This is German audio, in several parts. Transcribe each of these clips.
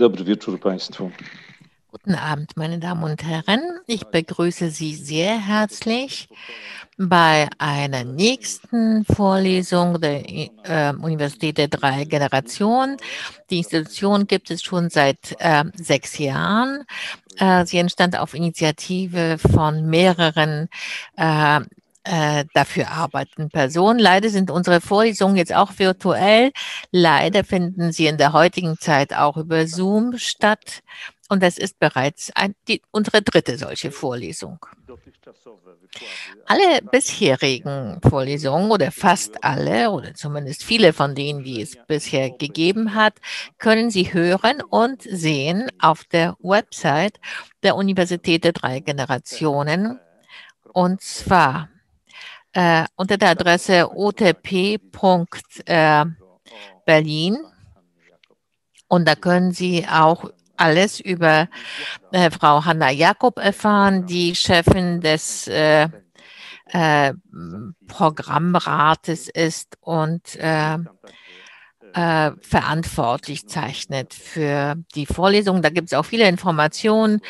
Dobry wieczór Państwu. Guten Abend, meine Damen und Herren. Ich begrüße Sie sehr herzlich bei einer nächsten Vorlesung der äh, Universität der drei Generationen. Die Institution gibt es schon seit äh, sechs Jahren. Äh, sie entstand auf Initiative von mehreren äh, dafür arbeitenden Personen. Leider sind unsere Vorlesungen jetzt auch virtuell. Leider finden sie in der heutigen Zeit auch über Zoom statt. Und das ist bereits ein, die, unsere dritte solche Vorlesung. Alle bisherigen Vorlesungen oder fast alle oder zumindest viele von denen, die es bisher gegeben hat, können Sie hören und sehen auf der Website der Universität der drei Generationen. Und zwar äh, unter der Adresse otp.berlin. Äh, und da können Sie auch alles über äh, Frau Hanna Jakob erfahren, die Chefin des äh, äh, Programmrates ist und äh, äh, verantwortlich zeichnet für die Vorlesung. Da gibt es auch viele Informationen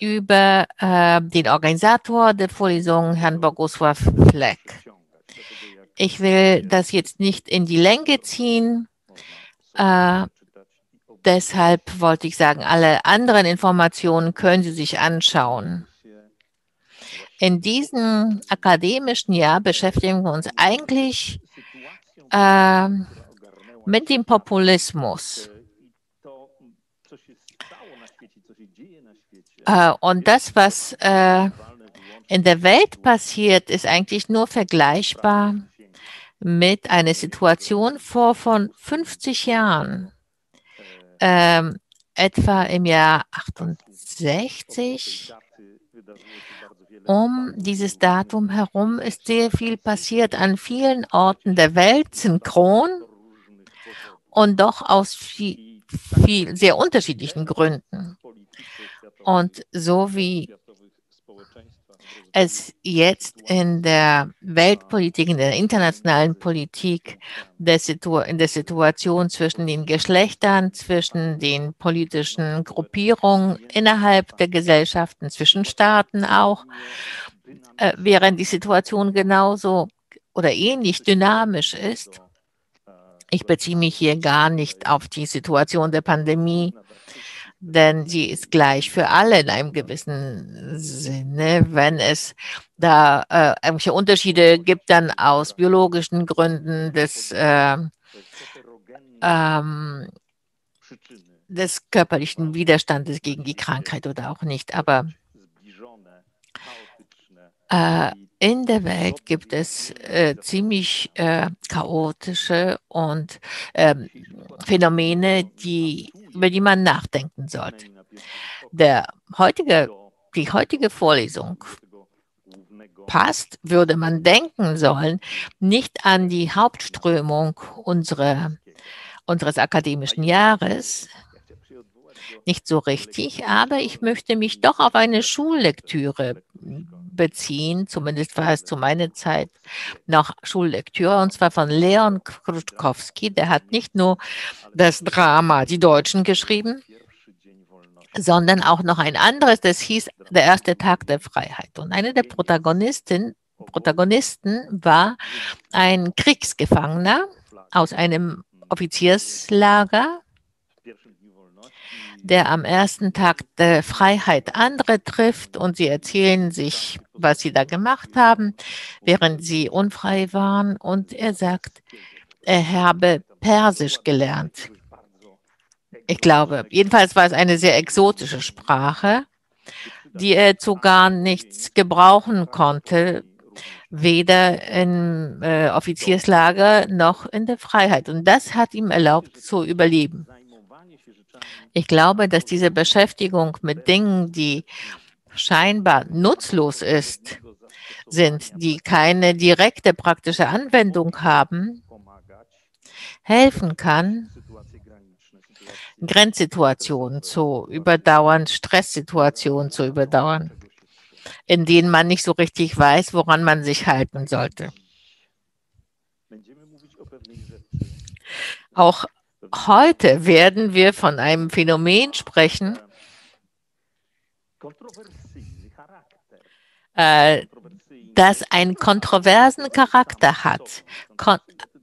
über äh, den Organisator der Vorlesung, Herrn Bogusław Fleck. Ich will das jetzt nicht in die Länge ziehen. Äh, deshalb wollte ich sagen, alle anderen Informationen können Sie sich anschauen. In diesem akademischen Jahr beschäftigen wir uns eigentlich äh, mit dem Populismus. Und das, was äh, in der Welt passiert, ist eigentlich nur vergleichbar mit einer Situation vor von 50 Jahren. Ähm, etwa im Jahr 68. Um dieses Datum herum ist sehr viel passiert an vielen Orten der Welt, synchron und doch aus viel, viel, sehr unterschiedlichen Gründen. Und so wie es jetzt in der Weltpolitik, in der internationalen Politik, der in der Situation zwischen den Geschlechtern, zwischen den politischen Gruppierungen innerhalb der Gesellschaften, zwischen Staaten auch, äh, während die Situation genauso oder ähnlich dynamisch ist. Ich beziehe mich hier gar nicht auf die Situation der Pandemie, denn sie ist gleich für alle in einem gewissen Sinne. Wenn es da äh, irgendwelche Unterschiede gibt, dann aus biologischen Gründen des, äh, ähm, des körperlichen Widerstandes gegen die Krankheit oder auch nicht. Aber äh, in der Welt gibt es äh, ziemlich äh, chaotische und ähm, Phänomene, die über die man nachdenken sollte. Der heutige, die heutige Vorlesung passt, würde man denken sollen, nicht an die Hauptströmung unserer, unseres akademischen Jahres, nicht so richtig, aber ich möchte mich doch auf eine Schullektüre beziehen, zumindest war es zu meiner Zeit noch Schullektüre, und zwar von Leon Krutkowski. Der hat nicht nur das Drama Die Deutschen geschrieben, sondern auch noch ein anderes, das hieß Der erste Tag der Freiheit. Und eine der Protagonisten, Protagonisten war ein Kriegsgefangener aus einem Offizierslager der am ersten Tag der Freiheit andere trifft und sie erzählen sich, was sie da gemacht haben, während sie unfrei waren. Und er sagt, er habe Persisch gelernt. Ich glaube, jedenfalls war es eine sehr exotische Sprache, die er zu gar nichts gebrauchen konnte, weder im äh, Offizierslager noch in der Freiheit. Und das hat ihm erlaubt zu überleben. Ich glaube, dass diese Beschäftigung mit Dingen, die scheinbar nutzlos ist, sind, die keine direkte praktische Anwendung haben, helfen kann, Grenzsituationen zu überdauern, Stresssituationen zu überdauern, in denen man nicht so richtig weiß, woran man sich halten sollte. Auch heute werden wir von einem Phänomen sprechen, äh, das einen kontroversen Charakter hat. Kon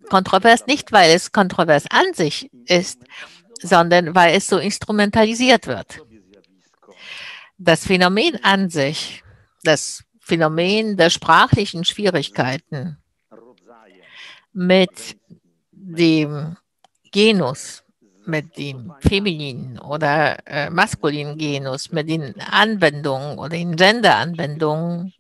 kontrovers nicht, weil es kontrovers an sich ist, sondern weil es so instrumentalisiert wird. Das Phänomen an sich, das Phänomen der sprachlichen Schwierigkeiten mit dem Genus, mit dem femininen oder äh, maskulinen Genus, mit den Anwendungen oder den Genderanwendungen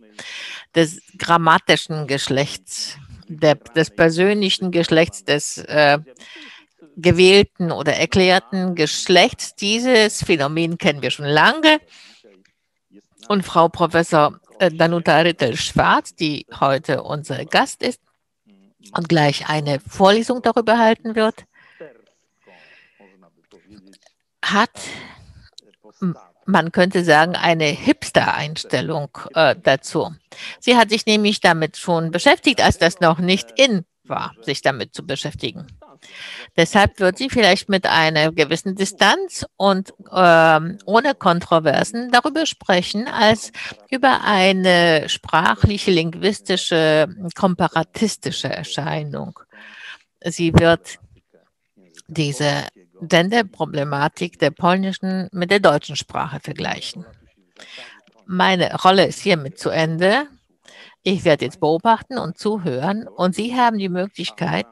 des grammatischen Geschlechts, der, des persönlichen Geschlechts, des äh, gewählten oder erklärten Geschlechts. Dieses Phänomen kennen wir schon lange. Und Frau Professor äh, Danuta Rittel-Schwarz, die heute unser Gast ist. Und gleich eine Vorlesung darüber halten wird, hat, man könnte sagen, eine Hipster-Einstellung äh, dazu. Sie hat sich nämlich damit schon beschäftigt, als das noch nicht in war, sich damit zu beschäftigen. Deshalb wird sie vielleicht mit einer gewissen Distanz und ähm, ohne Kontroversen darüber sprechen, als über eine sprachliche, linguistische, komparatistische Erscheinung. Sie wird diese Gender-Problematik der polnischen mit der deutschen Sprache vergleichen. Meine Rolle ist hiermit zu Ende. Ich werde jetzt beobachten und zuhören und Sie haben die Möglichkeit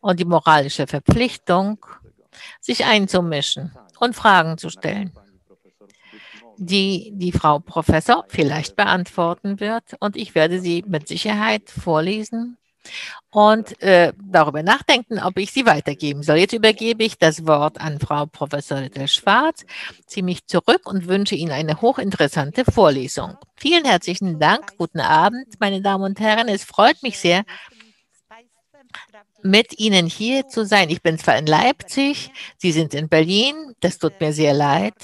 und die moralische Verpflichtung, sich einzumischen und Fragen zu stellen, die die Frau Professor vielleicht beantworten wird und ich werde sie mit Sicherheit vorlesen und äh, darüber nachdenken, ob ich sie weitergeben soll. Jetzt übergebe ich das Wort an Frau Professor Schwarz, ziehe mich zurück und wünsche Ihnen eine hochinteressante Vorlesung. Vielen herzlichen Dank, guten Abend, meine Damen und Herren. Es freut mich sehr, mit Ihnen hier zu sein. Ich bin zwar in Leipzig, Sie sind in Berlin. Das tut mir sehr leid,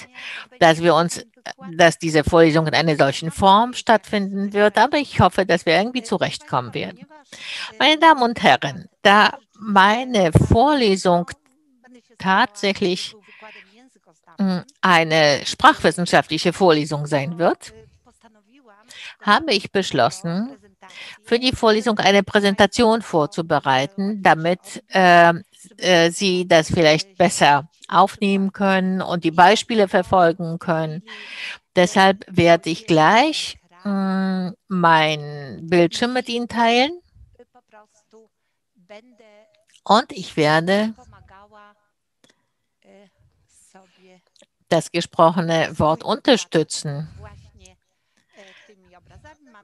dass wir uns, dass diese Vorlesung in einer solchen Form stattfinden wird, aber ich hoffe, dass wir irgendwie zurechtkommen werden. Meine Damen und Herren, da meine Vorlesung tatsächlich hm, eine sprachwissenschaftliche Vorlesung sein wird, habe ich beschlossen, für die Vorlesung eine Präsentation vorzubereiten, damit äh, äh, Sie das vielleicht besser aufnehmen können und die Beispiele verfolgen können. Deshalb werde ich gleich mh, hm, mein Bildschirm mit Ihnen teilen und ich werde das gesprochene Wort unterstützen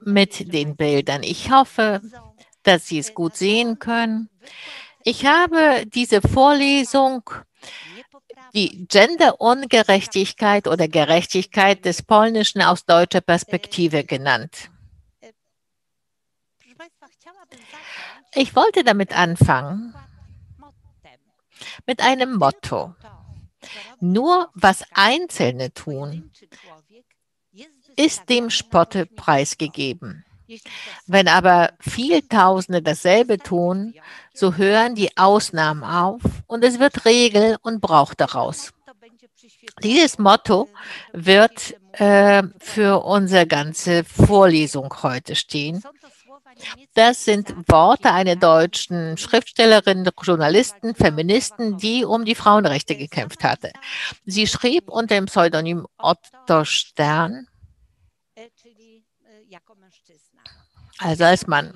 mit den Bildern. Ich hoffe, dass Sie es gut sehen können. Ich habe diese Vorlesung die Genderungerechtigkeit oder Gerechtigkeit des Polnischen aus deutscher Perspektive genannt. Ich wollte damit anfangen mit einem Motto. Nur was Einzelne tun, ist dem Spotte preisgegeben. Wenn aber viel Tausende dasselbe tun, so hören die Ausnahmen auf und es wird Regel und Brauch daraus. Dieses Motto wird äh, für unsere ganze Vorlesung heute stehen. Das sind Worte einer deutschen Schriftstellerin, Journalisten, Feministen, die um die Frauenrechte gekämpft hatte. Sie schrieb unter dem Pseudonym Otto Stern, also als Mann.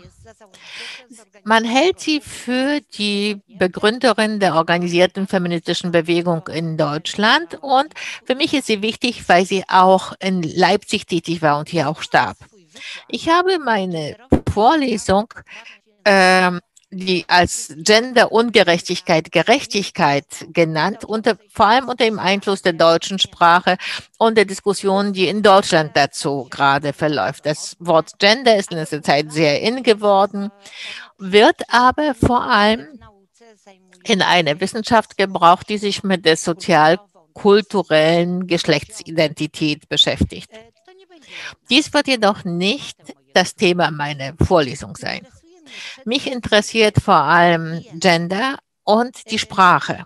Man hält sie für die Begründerin der organisierten feministischen Bewegung in Deutschland und für mich ist sie wichtig, weil sie auch in Leipzig tätig war und hier auch starb. Ich habe meine Vorlesung ähm, die als Genderungerechtigkeit Gerechtigkeit genannt, unter, vor allem unter dem Einfluss der deutschen Sprache und der Diskussion, die in Deutschland dazu gerade verläuft. Das Wort Gender ist in letzter Zeit sehr in geworden, wird aber vor allem in einer Wissenschaft gebraucht, die sich mit der sozial-kulturellen Geschlechtsidentität beschäftigt. Dies wird jedoch nicht das Thema meiner Vorlesung sein. Mich interessiert vor allem Gender und die Sprache.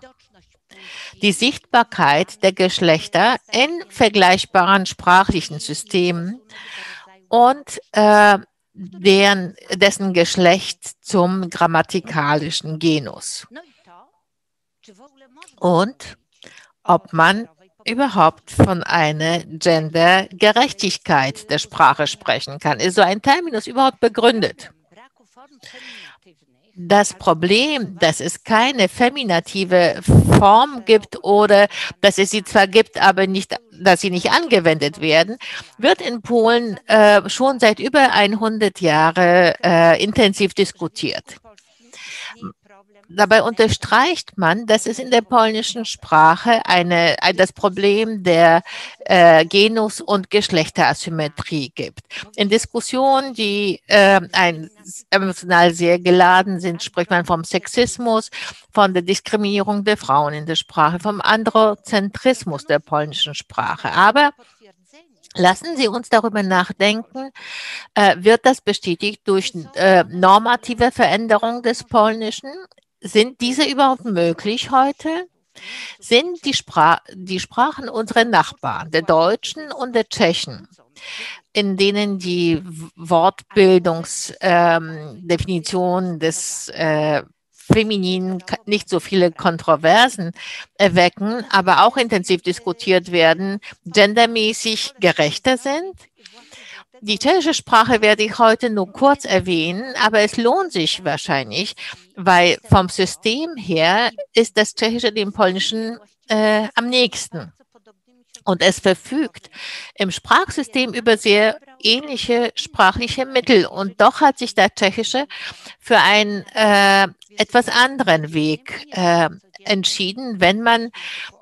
Die Sichtbarkeit der Geschlechter in vergleichbaren sprachlichen Systemen und äh, deren, dessen Geschlecht zum grammatikalischen Genus. Und ob man überhaupt von einer Gendergerechtigkeit der Sprache sprechen kann. Ist so ein Terminus überhaupt begründet? Das Problem, dass es keine feminative Form gibt oder dass es sie zwar gibt, aber nicht, dass sie nicht angewendet werden, wird in Polen äh, schon seit über 100 Jahren äh, intensiv diskutiert. Dabei unterstreicht man, dass es in der polnischen Sprache eine, ein, das Problem der äh, Genus- und Geschlechterasymmetrie gibt. In Diskussionen, die äh, ein, emotional sehr geladen sind, spricht man vom Sexismus, von der Diskriminierung der Frauen in der Sprache, vom Androzentrismus der polnischen Sprache. Aber Lassen Sie uns darüber nachdenken, äh, wird das bestätigt durch äh, normative Veränderung des Polnischen? Sind diese überhaupt möglich heute? Sind die, Spra die Sprachen unserer Nachbarn, der Deutschen und der Tschechen, in denen die Wortbildungsdefinition ähm, des äh, Feminin nicht so viele Kontroversen erwecken, aber auch intensiv diskutiert werden, gendermäßig gerechter sind? Die tschechische Sprache werde ich heute nur kurz erwähnen, aber es lohnt sich wahrscheinlich, weil vom System her ist das Tschechische dem Polnischen äh, am nächsten. Und es verfügt im Sprachsystem über sehr ähnliche sprachliche Mittel. Und doch hat sich der Tschechische für einen äh, etwas anderen Weg äh, entschieden, wenn man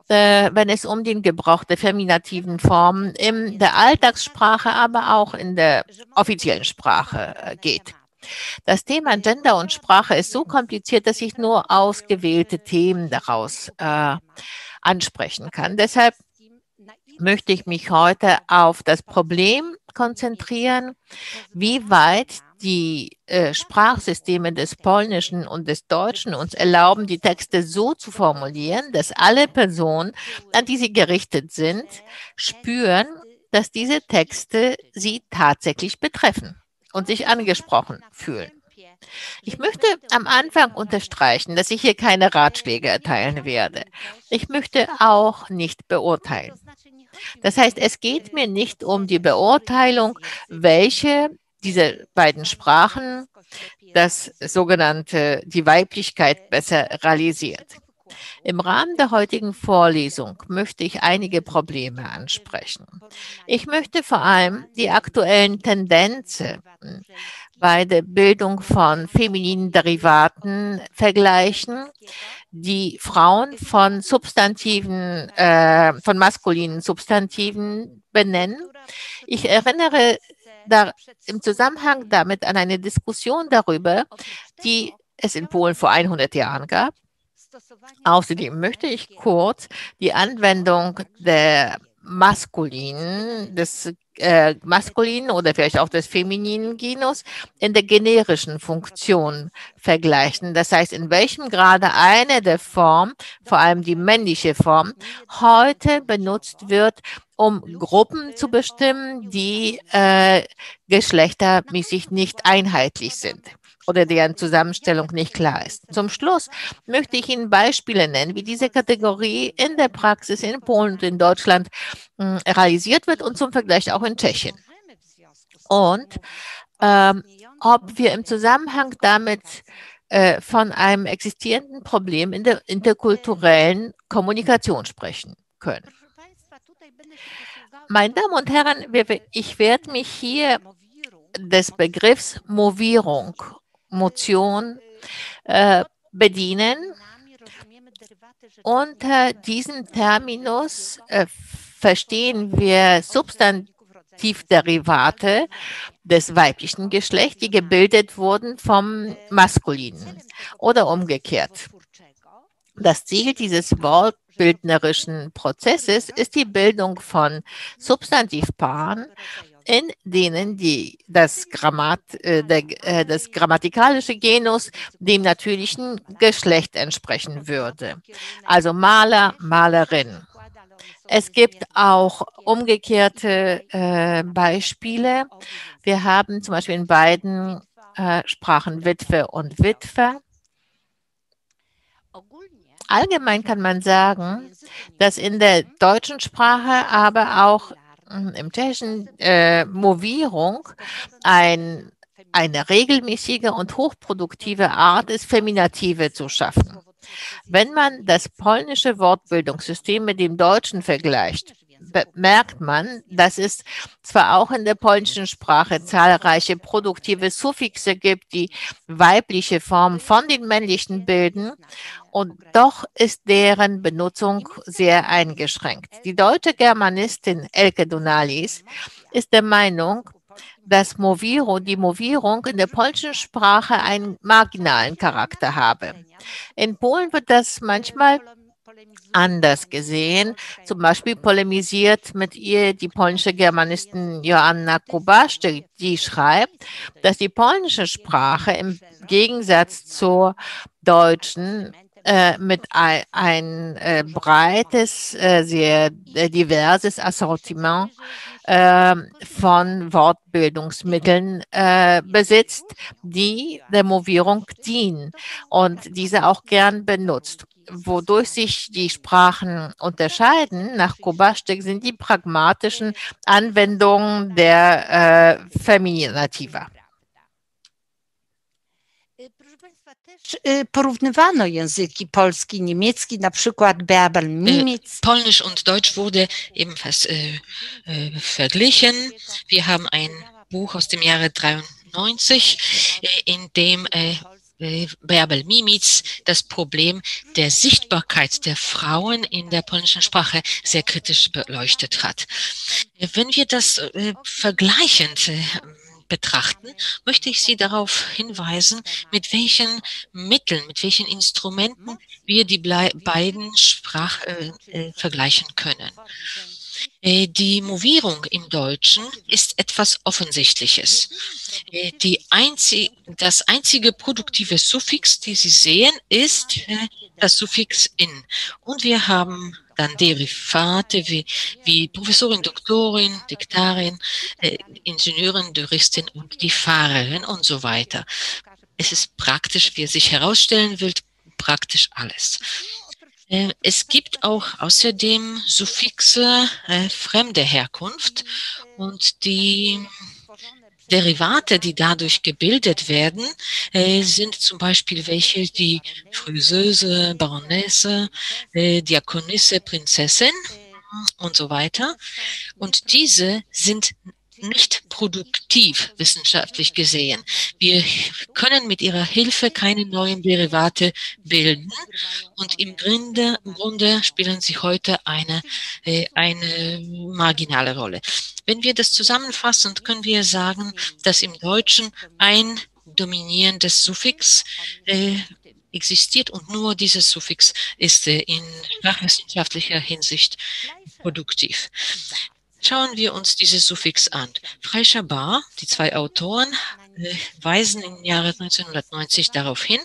wenn es um den Gebrauch der feminativen Formen in der Alltagssprache, aber auch in der offiziellen Sprache äh, geht. Das Thema Gender und Sprache ist so kompliziert, dass ich nur ausgewählte Themen daraus äh, ansprechen kann. Deshalb möchte ich mich heute auf das Problem konzentrieren, wie weit die äh, Sprachsysteme des Polnischen und des Deutschen uns erlauben, die Texte so zu formulieren, dass alle Personen, an die sie gerichtet sind, spüren, dass diese Texte sie tatsächlich betreffen und sich angesprochen fühlen. Ich möchte am Anfang unterstreichen, dass ich hier keine Ratschläge erteilen werde. Ich möchte auch nicht beurteilen. Das heißt, es geht mir nicht um die Beurteilung, welche diese beiden Sprachen das sogenannte, die Weiblichkeit besser realisiert. Im Rahmen der heutigen Vorlesung möchte ich einige Probleme ansprechen. Ich möchte vor allem die aktuellen Tendenzen bei der Bildung von femininen Derivaten vergleichen, die Frauen von Substantiven, äh, von maskulinen Substantiven benennen. Ich erinnere da, im Zusammenhang damit an eine Diskussion darüber, die es in Polen vor 100 Jahren gab. Außerdem möchte ich kurz die Anwendung der maskulinen, des äh, maskulinen oder vielleicht auch des femininen Genus in der generischen Funktion vergleichen. Das heißt, in welchem Grade eine der Formen, vor allem die männliche Form, heute benutzt wird, um Gruppen zu bestimmen, die äh, geschlechtermäßig nicht einheitlich sind oder deren Zusammenstellung nicht klar ist. Zum Schluss möchte ich Ihnen Beispiele nennen, wie diese Kategorie in der Praxis in Polen und in Deutschland hm, realisiert wird und zum Vergleich auch in Tschechien. Und ähm, ob wir im Zusammenhang damit äh, von einem existierenden Problem in der interkulturellen Kommunikation sprechen können. Meine Damen und Herren, ich werde mich hier des Begriffs Movierung, Motion äh, bedienen. Unter diesem Terminus äh, verstehen wir Substantivderivate des weiblichen Geschlechts, die gebildet wurden vom maskulinen oder umgekehrt. Das Ziel dieses Wort bildnerischen Prozesses ist die Bildung von Substantivpaaren, in denen die, das, Grammat, äh, der, äh, das grammatikalische Genus dem natürlichen Geschlecht entsprechen würde. Also Maler, Malerin. Es gibt auch umgekehrte äh, Beispiele. Wir haben zum Beispiel in beiden äh, Sprachen Witwe und Witwer. Allgemein kann man sagen, dass in der deutschen Sprache, aber auch im tschechischen äh, Movierung ein, eine regelmäßige und hochproduktive Art ist, Feminative zu schaffen. Wenn man das polnische Wortbildungssystem mit dem deutschen vergleicht, merkt man, dass es zwar auch in der polnischen Sprache zahlreiche produktive Suffixe gibt, die weibliche Formen von den männlichen bilden, und doch ist deren Benutzung sehr eingeschränkt. Die deutsche Germanistin Elke Donalis ist der Meinung, dass Moviro, die Movierung in der polnischen Sprache einen marginalen Charakter habe. In Polen wird das manchmal anders gesehen. Zum Beispiel polemisiert mit ihr die polnische Germanistin Joanna Kubaszczyk, die schreibt, dass die polnische Sprache im Gegensatz zur deutschen äh, mit ein, ein äh, breites, äh, sehr äh, diverses Assortiment ähm, von Wortbildungsmitteln äh, besitzt, die der Movierung dienen und diese auch gern benutzt wodurch sich die Sprachen unterscheiden, nach Kobastik, sind die pragmatischen Anwendungen der äh, Feminativa. Porównywano języki polski, niemiecki, na przykład Bärbel Mimitz. Polnisch und Deutsch wurde ebenfalls äh, äh, verglichen. Wir haben ein Buch aus dem Jahre 93, äh, in dem äh, Bärbel Mimitz das Problem der Sichtbarkeit der Frauen in der polnischen Sprache sehr kritisch beleuchtet hat. Wenn wir das äh, vergleichend äh, betrachten, möchte ich Sie darauf hinweisen, mit welchen Mitteln, mit welchen Instrumenten wir die beiden Sprachen äh, vergleichen können. Äh, die Movierung im Deutschen ist etwas Offensichtliches. Äh, einzig, das einzige produktive Suffix, die Sie sehen, ist äh, das Suffix in. Und wir haben dann Derivate wie, wie Professorin, Doktorin, Diktarin, Ingenieurin, Juristin und die Fahrerin und so weiter. Es ist praktisch, wie es sich herausstellen will, praktisch alles. Äh, es gibt auch außerdem Suffixe äh, fremde Herkunft und die Derivate, die dadurch gebildet werden, äh, sind zum Beispiel welche, die Friseuse, Baronesse, äh, Diakonisse, Prinzessin und so weiter. Und diese sind nicht produktiv wissenschaftlich gesehen. Wir können mit ihrer Hilfe keine neuen Derivate bilden und im Grunde, im Grunde spielen sie heute eine, äh, eine marginale Rolle. Wenn wir das zusammenfassen, können wir sagen, dass im Deutschen ein dominierendes Suffix äh, existiert und nur dieses Suffix ist äh, in sprachwissenschaftlicher Hinsicht produktiv. Schauen wir uns dieses Suffix an. Freischer Bar, die zwei Autoren, äh, weisen im Jahre 1990 darauf hin,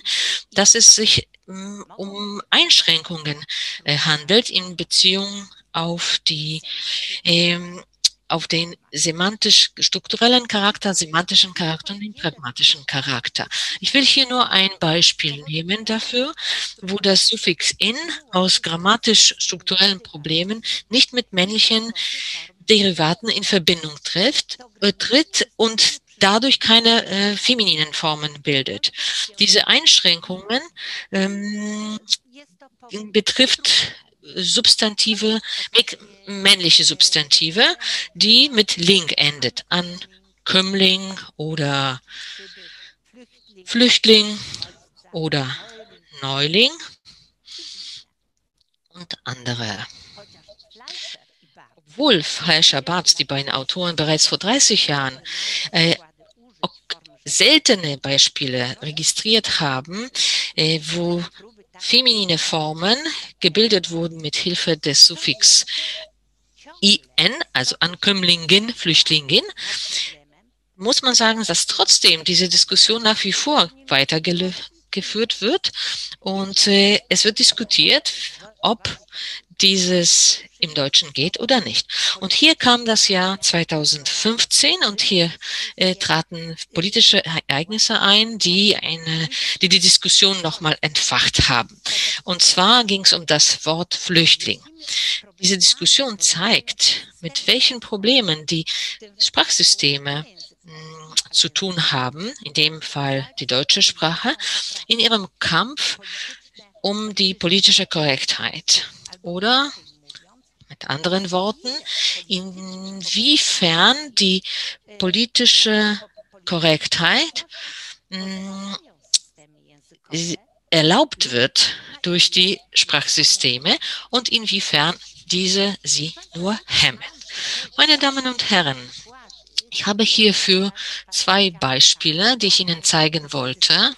dass es sich ähm, um Einschränkungen äh, handelt in Beziehung auf die ähm, auf den semantisch-strukturellen Charakter, semantischen Charakter und den pragmatischen Charakter. Ich will hier nur ein Beispiel nehmen dafür, wo das Suffix in aus grammatisch-strukturellen Problemen nicht mit männlichen Derivaten in Verbindung trifft, äh, tritt und dadurch keine äh, femininen Formen bildet. Diese Einschränkungen ähm, betrifft Substantive, männliche Substantive, die mit Link endet, an Kömmling oder Flüchtling oder Neuling und andere obwohl Fleischer Babs, die beiden Autoren, bereits vor 30 Jahren äh, seltene Beispiele registriert haben, äh, wo feminine Formen gebildet wurden mit Hilfe des Suffix IN, also Ankömmlingin, Flüchtlingin, muss man sagen, dass trotzdem diese Diskussion nach wie vor weitergeführt wird. Und äh, es wird diskutiert, ob dieses im Deutschen geht oder nicht. Und hier kam das Jahr 2015 und hier äh, traten politische Ereignisse ein, die eine, die die Diskussion nochmal entfacht haben. Und zwar ging es um das Wort Flüchtling. Diese Diskussion zeigt, mit welchen Problemen die Sprachsysteme hm, zu tun haben, in dem Fall die deutsche Sprache, in ihrem Kampf um die politische Korrektheit. Oder mit anderen Worten, inwiefern die politische Korrektheit mh, hm, erlaubt wird durch die Sprachsysteme und inwiefern diese sie nur hemmen. Meine Damen und Herren, ich habe hierfür zwei Beispiele, die ich Ihnen zeigen wollte,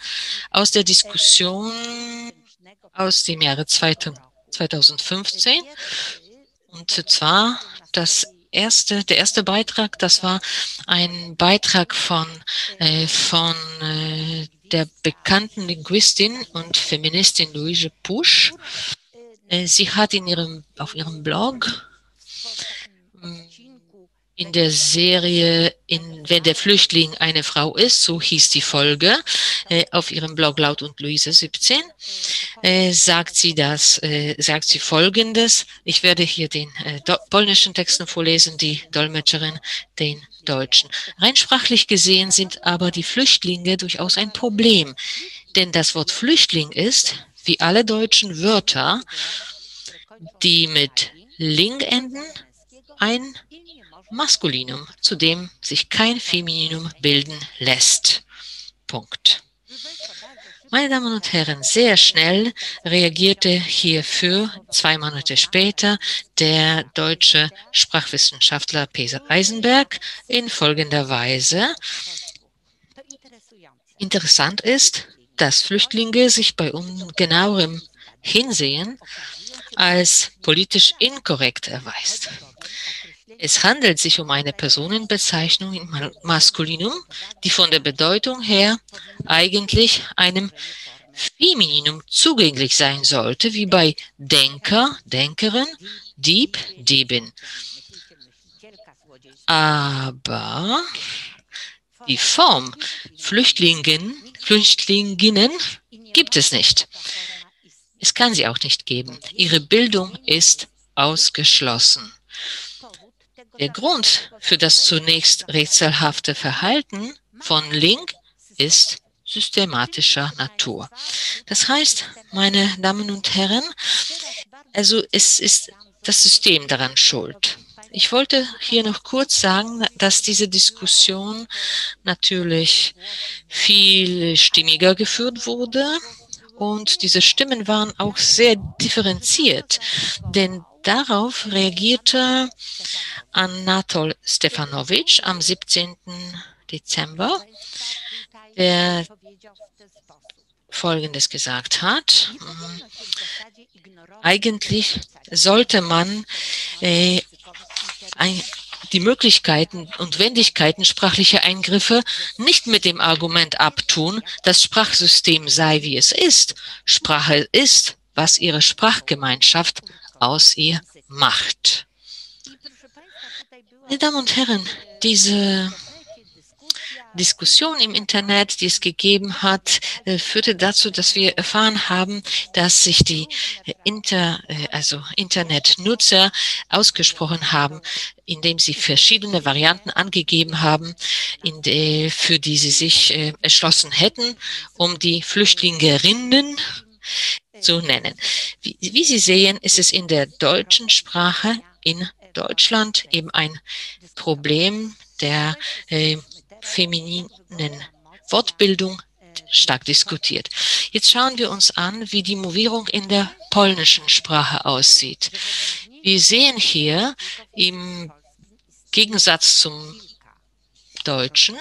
aus der Diskussion aus dem Jahre 2015 und zwar das erste, der erste Beitrag, das war ein Beitrag von, äh, von äh, der bekannten Linguistin und Feministin Louise Pusch. Äh, sie hat in ihrem, auf ihrem Blog in der Serie in Wenn der Flüchtling eine Frau ist, so hieß die Folge, äh, auf ihrem Blog Laut und Luise 17, äh, sagt sie das, äh, sagt sie folgendes. Ich werde hier den äh, polnischen Texten vorlesen, die Dolmetscherin den deutschen. Rein sprachlich gesehen sind aber die Flüchtlinge durchaus ein Problem, denn das Wort Flüchtling ist, wie alle deutschen Wörter, die mit Ling enden, ein Maskulinum, zu dem sich kein Femininum bilden lässt. Punkt. Meine Damen und Herren, sehr schnell reagierte hierfür zwei Monate später der deutsche Sprachwissenschaftler Peter Eisenberg in folgender Weise. Interessant ist, dass Flüchtlinge sich bei ungenauerem Hinsehen als politisch inkorrekt erweist. Es handelt sich um eine Personenbezeichnung im Maskulinum, die von der Bedeutung her eigentlich einem Femininum zugänglich sein sollte, wie bei Denker, Denkerin, Dieb, Diebin. Aber die Form Flüchtlingen, Flüchtlinginnen gibt es nicht. Es kann sie auch nicht geben. Ihre Bildung ist ausgeschlossen. Der Grund für das zunächst rätselhafte Verhalten von Link ist systematischer Natur. Das heißt, meine Damen und Herren, also es ist das System daran schuld. Ich wollte hier noch kurz sagen, dass diese Diskussion natürlich viel stimmiger geführt wurde und diese Stimmen waren auch sehr differenziert, denn darauf reagierte Anatol Stefanovic am 17. Dezember, der Folgendes gesagt hat. Eigentlich sollte man äh, die Möglichkeiten und Wendigkeiten sprachlicher Eingriffe nicht mit dem Argument abtun, das Sprachsystem sei, wie es ist. Sprache ist, was ihre Sprachgemeinschaft aus ihr macht. Meine Damen und Herren, diese Diskussion im Internet, die es gegeben hat, äh, führte dazu, dass wir erfahren haben, dass sich die Inter, äh, also Internetnutzer ausgesprochen haben, indem sie verschiedene Varianten angegeben haben, de, für die sie sich äh, erschlossen hätten, um die Flüchtlingerinnen zu nennen. Wie, wie Sie sehen, ist es in der deutschen Sprache in Deutschland eben ein Problem der äh, femininen Wortbildung stark diskutiert. Jetzt schauen wir uns an, wie die Movierung in der polnischen Sprache aussieht. Wir sehen hier im Gegensatz zum Deutschen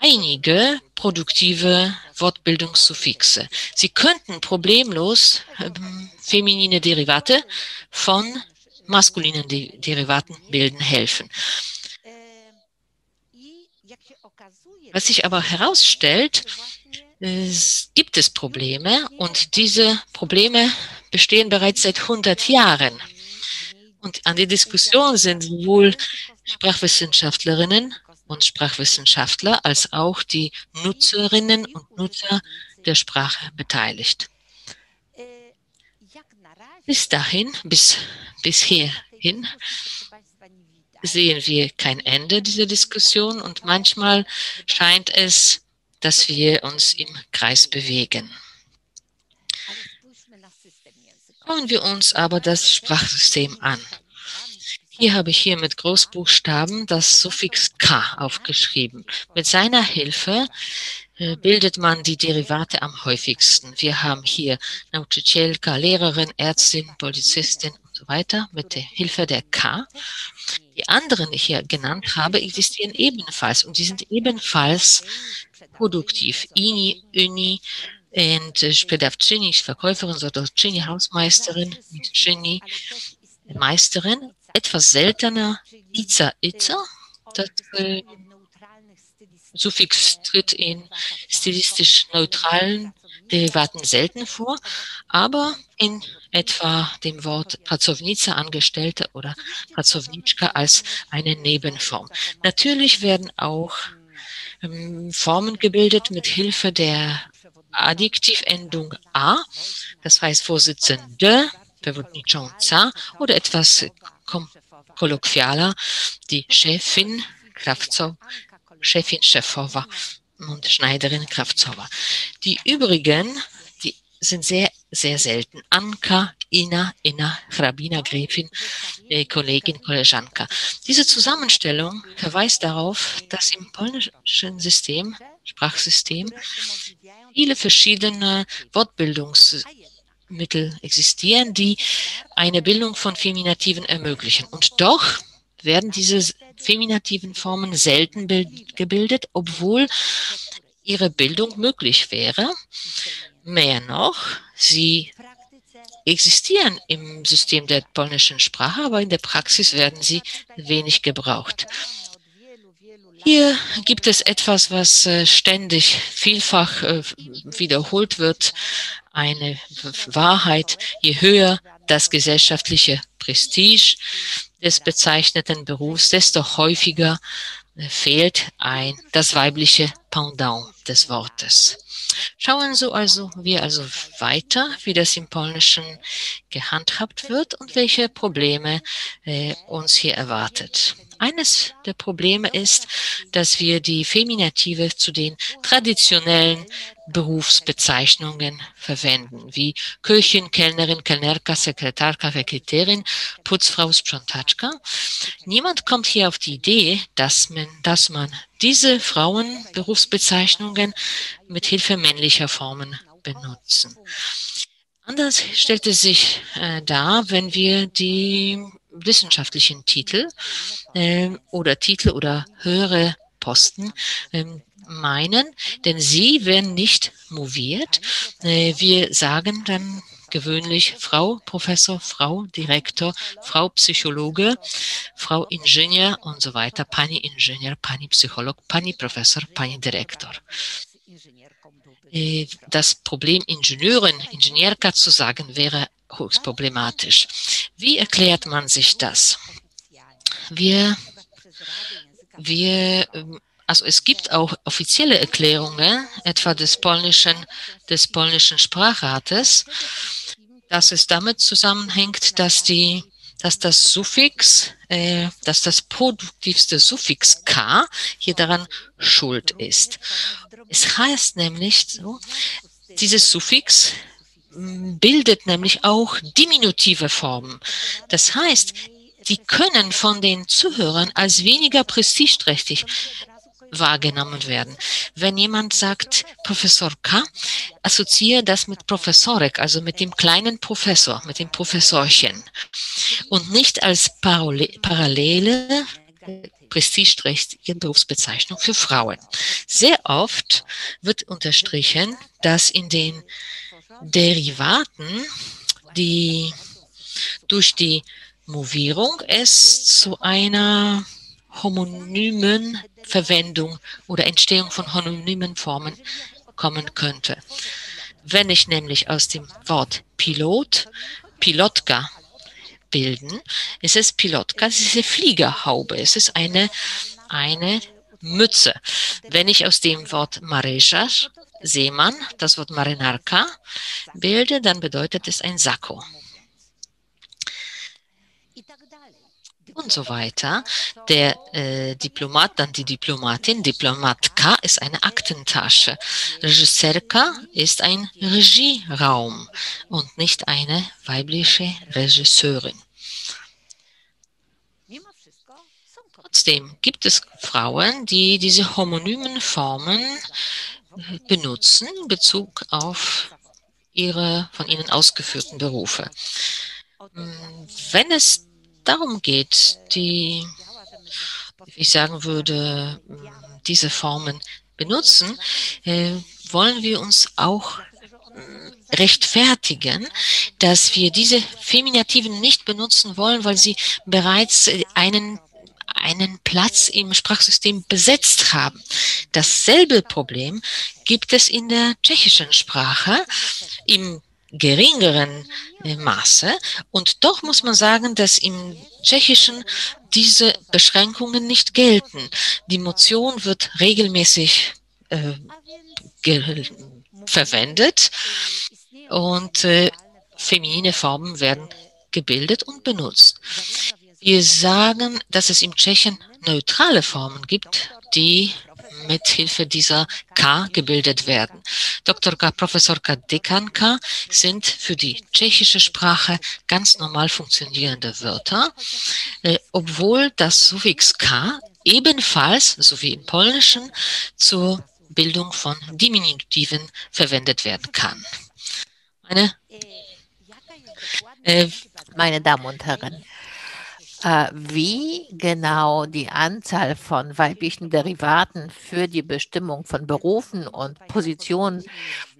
einige produktive Wortbildungssuffixe. Sie könnten problemlos ähm, feminine Derivate von maskulinen De Derivaten bilden helfen. Was sich aber herausstellt, es gibt es Probleme und diese Probleme bestehen bereits seit 100 Jahren. Und an der Diskussion sind sowohl Sprachwissenschaftlerinnen und Sprachwissenschaftler als auch die Nutzerinnen und Nutzer der Sprache beteiligt. Bis dahin, bis bisherhin, sehen wir kein Ende dieser Diskussion und manchmal scheint es, dass wir uns im Kreis bewegen. Schauen wir uns aber das Sprachsystem an. Hier habe ich hier mit Großbuchstaben das Suffix K aufgeschrieben. Mit seiner Hilfe äh, bildet man die Derivate am häufigsten. Wir haben hier Nauczycielka, Lehrerin, Ärztin, Polizistin und so weiter mit der Hilfe der K. Die anderen, die ich hier genannt habe, existieren ebenfalls und die sind ebenfalls produktiv. INI, UNI, und Spedavcini, Verkäuferin, Sodowcini, Hausmeisterin, Mitchini, Meisterin, etwas seltener Iza Itza. Das äh, Suffix tritt in stilistisch neutralen Derivaten selten vor, aber in etwa dem Wort Pracownica Angestellte oder Pracowniczka als eine Nebenform. Natürlich werden auch ähm, Formen gebildet mit Hilfe der Adjektivendung a, das heißt Vorsitzende, Przewodnicząca oder etwas kolloquialer, die Chefin, Kravtsov, Chefin Chefowa und Schneiderin Kravtsova. Die übrigen, die sind sehr, sehr selten. Anka, Ina, Ina, Hrabina, Gräfin, äh, Kollegin, Koleżanka. Diese Zusammenstellung verweist darauf, dass im polnischen System, Sprachsystem, viele verschiedene Wortbildungsmittel existieren, die eine Bildung von Feminativen ermöglichen. Und doch werden diese feminativen Formen selten gebildet, obwohl ihre Bildung möglich wäre. Mehr noch, sie existieren im System der polnischen Sprache, aber in der Praxis werden sie wenig gebraucht. Hier gibt es etwas, was äh, ständig vielfach äh, wiederholt wird, eine Wahrheit. Je höher das gesellschaftliche Prestige des bezeichneten Berufs, desto häufiger äh, fehlt ein das weibliche Pendant des Wortes. Schauen so also wir also weiter, wie das im Polnischen gehandhabt wird und welche Probleme äh, uns hier erwartet. Eines der Probleme ist, dass wir die Feminative zu den traditionellen Berufsbezeichnungen verwenden, wie Köchin, Kellnerin, Kellnerka, Sekretarka, Sekretärin, Putzfrau, Sprzątaczka. Niemand kommt hier auf die Idee, dass man, dass man diese Frauenberufsbezeichnungen mit Hilfe männlicher Formen benutzen. Anders stellt es sich äh, dar, wenn wir die wissenschaftlichen Titel äh, oder Titel oder höhere Posten äh, meinen, denn sie werden nicht moviert. Äh, wir sagen dann gewöhnlich Frau Professor, Frau Direktor, Frau Psychologe, Frau Ingenieur und so weiter, Pani Ingenieur, Pani Psycholog, Pani Professor, Pani Direktor. Äh, das Problem Ingenieurin, Ingenieurka zu sagen, wäre höchst problematisch. Wie erklärt man sich das? Wir, wir, ähm, also es gibt auch offizielle Erklärungen, etwa des polnischen, des polnischen Sprachrates, dass es damit zusammenhängt, dass die, dass das Suffix, äh, dass das produktivste Suffix k hier daran schuld ist. Es heißt nämlich so, dieses Suffix bildet nämlich auch diminutive Formen. Das heißt, die können von den Zuhörern als weniger prestigeträchtig wahrgenommen werden. Wenn jemand sagt Professor K, assoziiere das mit Professorek, also mit dem kleinen Professor, mit dem Professorchen und nicht als Parallele prestigeträchtigen Berufsbezeichnung für Frauen. Sehr oft wird unterstrichen, dass in den Derivaten, die durch die Movierung es zu einer homonymen Verwendung oder Entstehung von homonymen Formen kommen könnte. Wenn ich nämlich aus dem Wort Pilot Pilotka bilden, ist es Pilotka, es ist eine Fliegerhaube, es ist eine, eine Mütze. Wenn ich aus dem Wort Mareja, Seemann, das Wort Marinarka bilde, dann bedeutet es ein Sakko. und so weiter. Der äh, Diplomat, dann die Diplomatin. Diplomatka ist eine Aktentasche. Regisserka ist ein Regieraum und nicht eine weibliche Regisseurin. Trotzdem gibt es Frauen, die diese homonymen Formen benutzen in Bezug auf ihre von ihnen ausgeführten Berufe. Wenn es darum geht, die, ich sagen würde, diese Formen benutzen, äh, wollen wir uns auch äh, rechtfertigen, dass wir diese Feminativen nicht benutzen wollen, weil sie bereits äh, einen einen Platz im Sprachsystem besetzt haben. Dasselbe Problem gibt es in der tschechischen Sprache im geringeren äh, Maße. Und doch muss man sagen, dass im Tschechischen diese Beschränkungen nicht gelten. Die Motion wird regelmäßig äh, verwendet und äh, feminine Formen werden gebildet und benutzt. Wir sagen, dass es im Tschechen neutrale Formen gibt, die mit Hilfe dieser K gebildet werden. Dr. K, Professor K, Dekan K sind für die tschechische Sprache ganz normal funktionierende Wörter, äh, obwohl das Suffix K ebenfalls, so wie im Polnischen, zur Bildung von Diminutiven verwendet werden kann. Meine, äh, meine Damen und Herren, wie genau die Anzahl von weiblichen Derivaten für die Bestimmung von Berufen und Positionen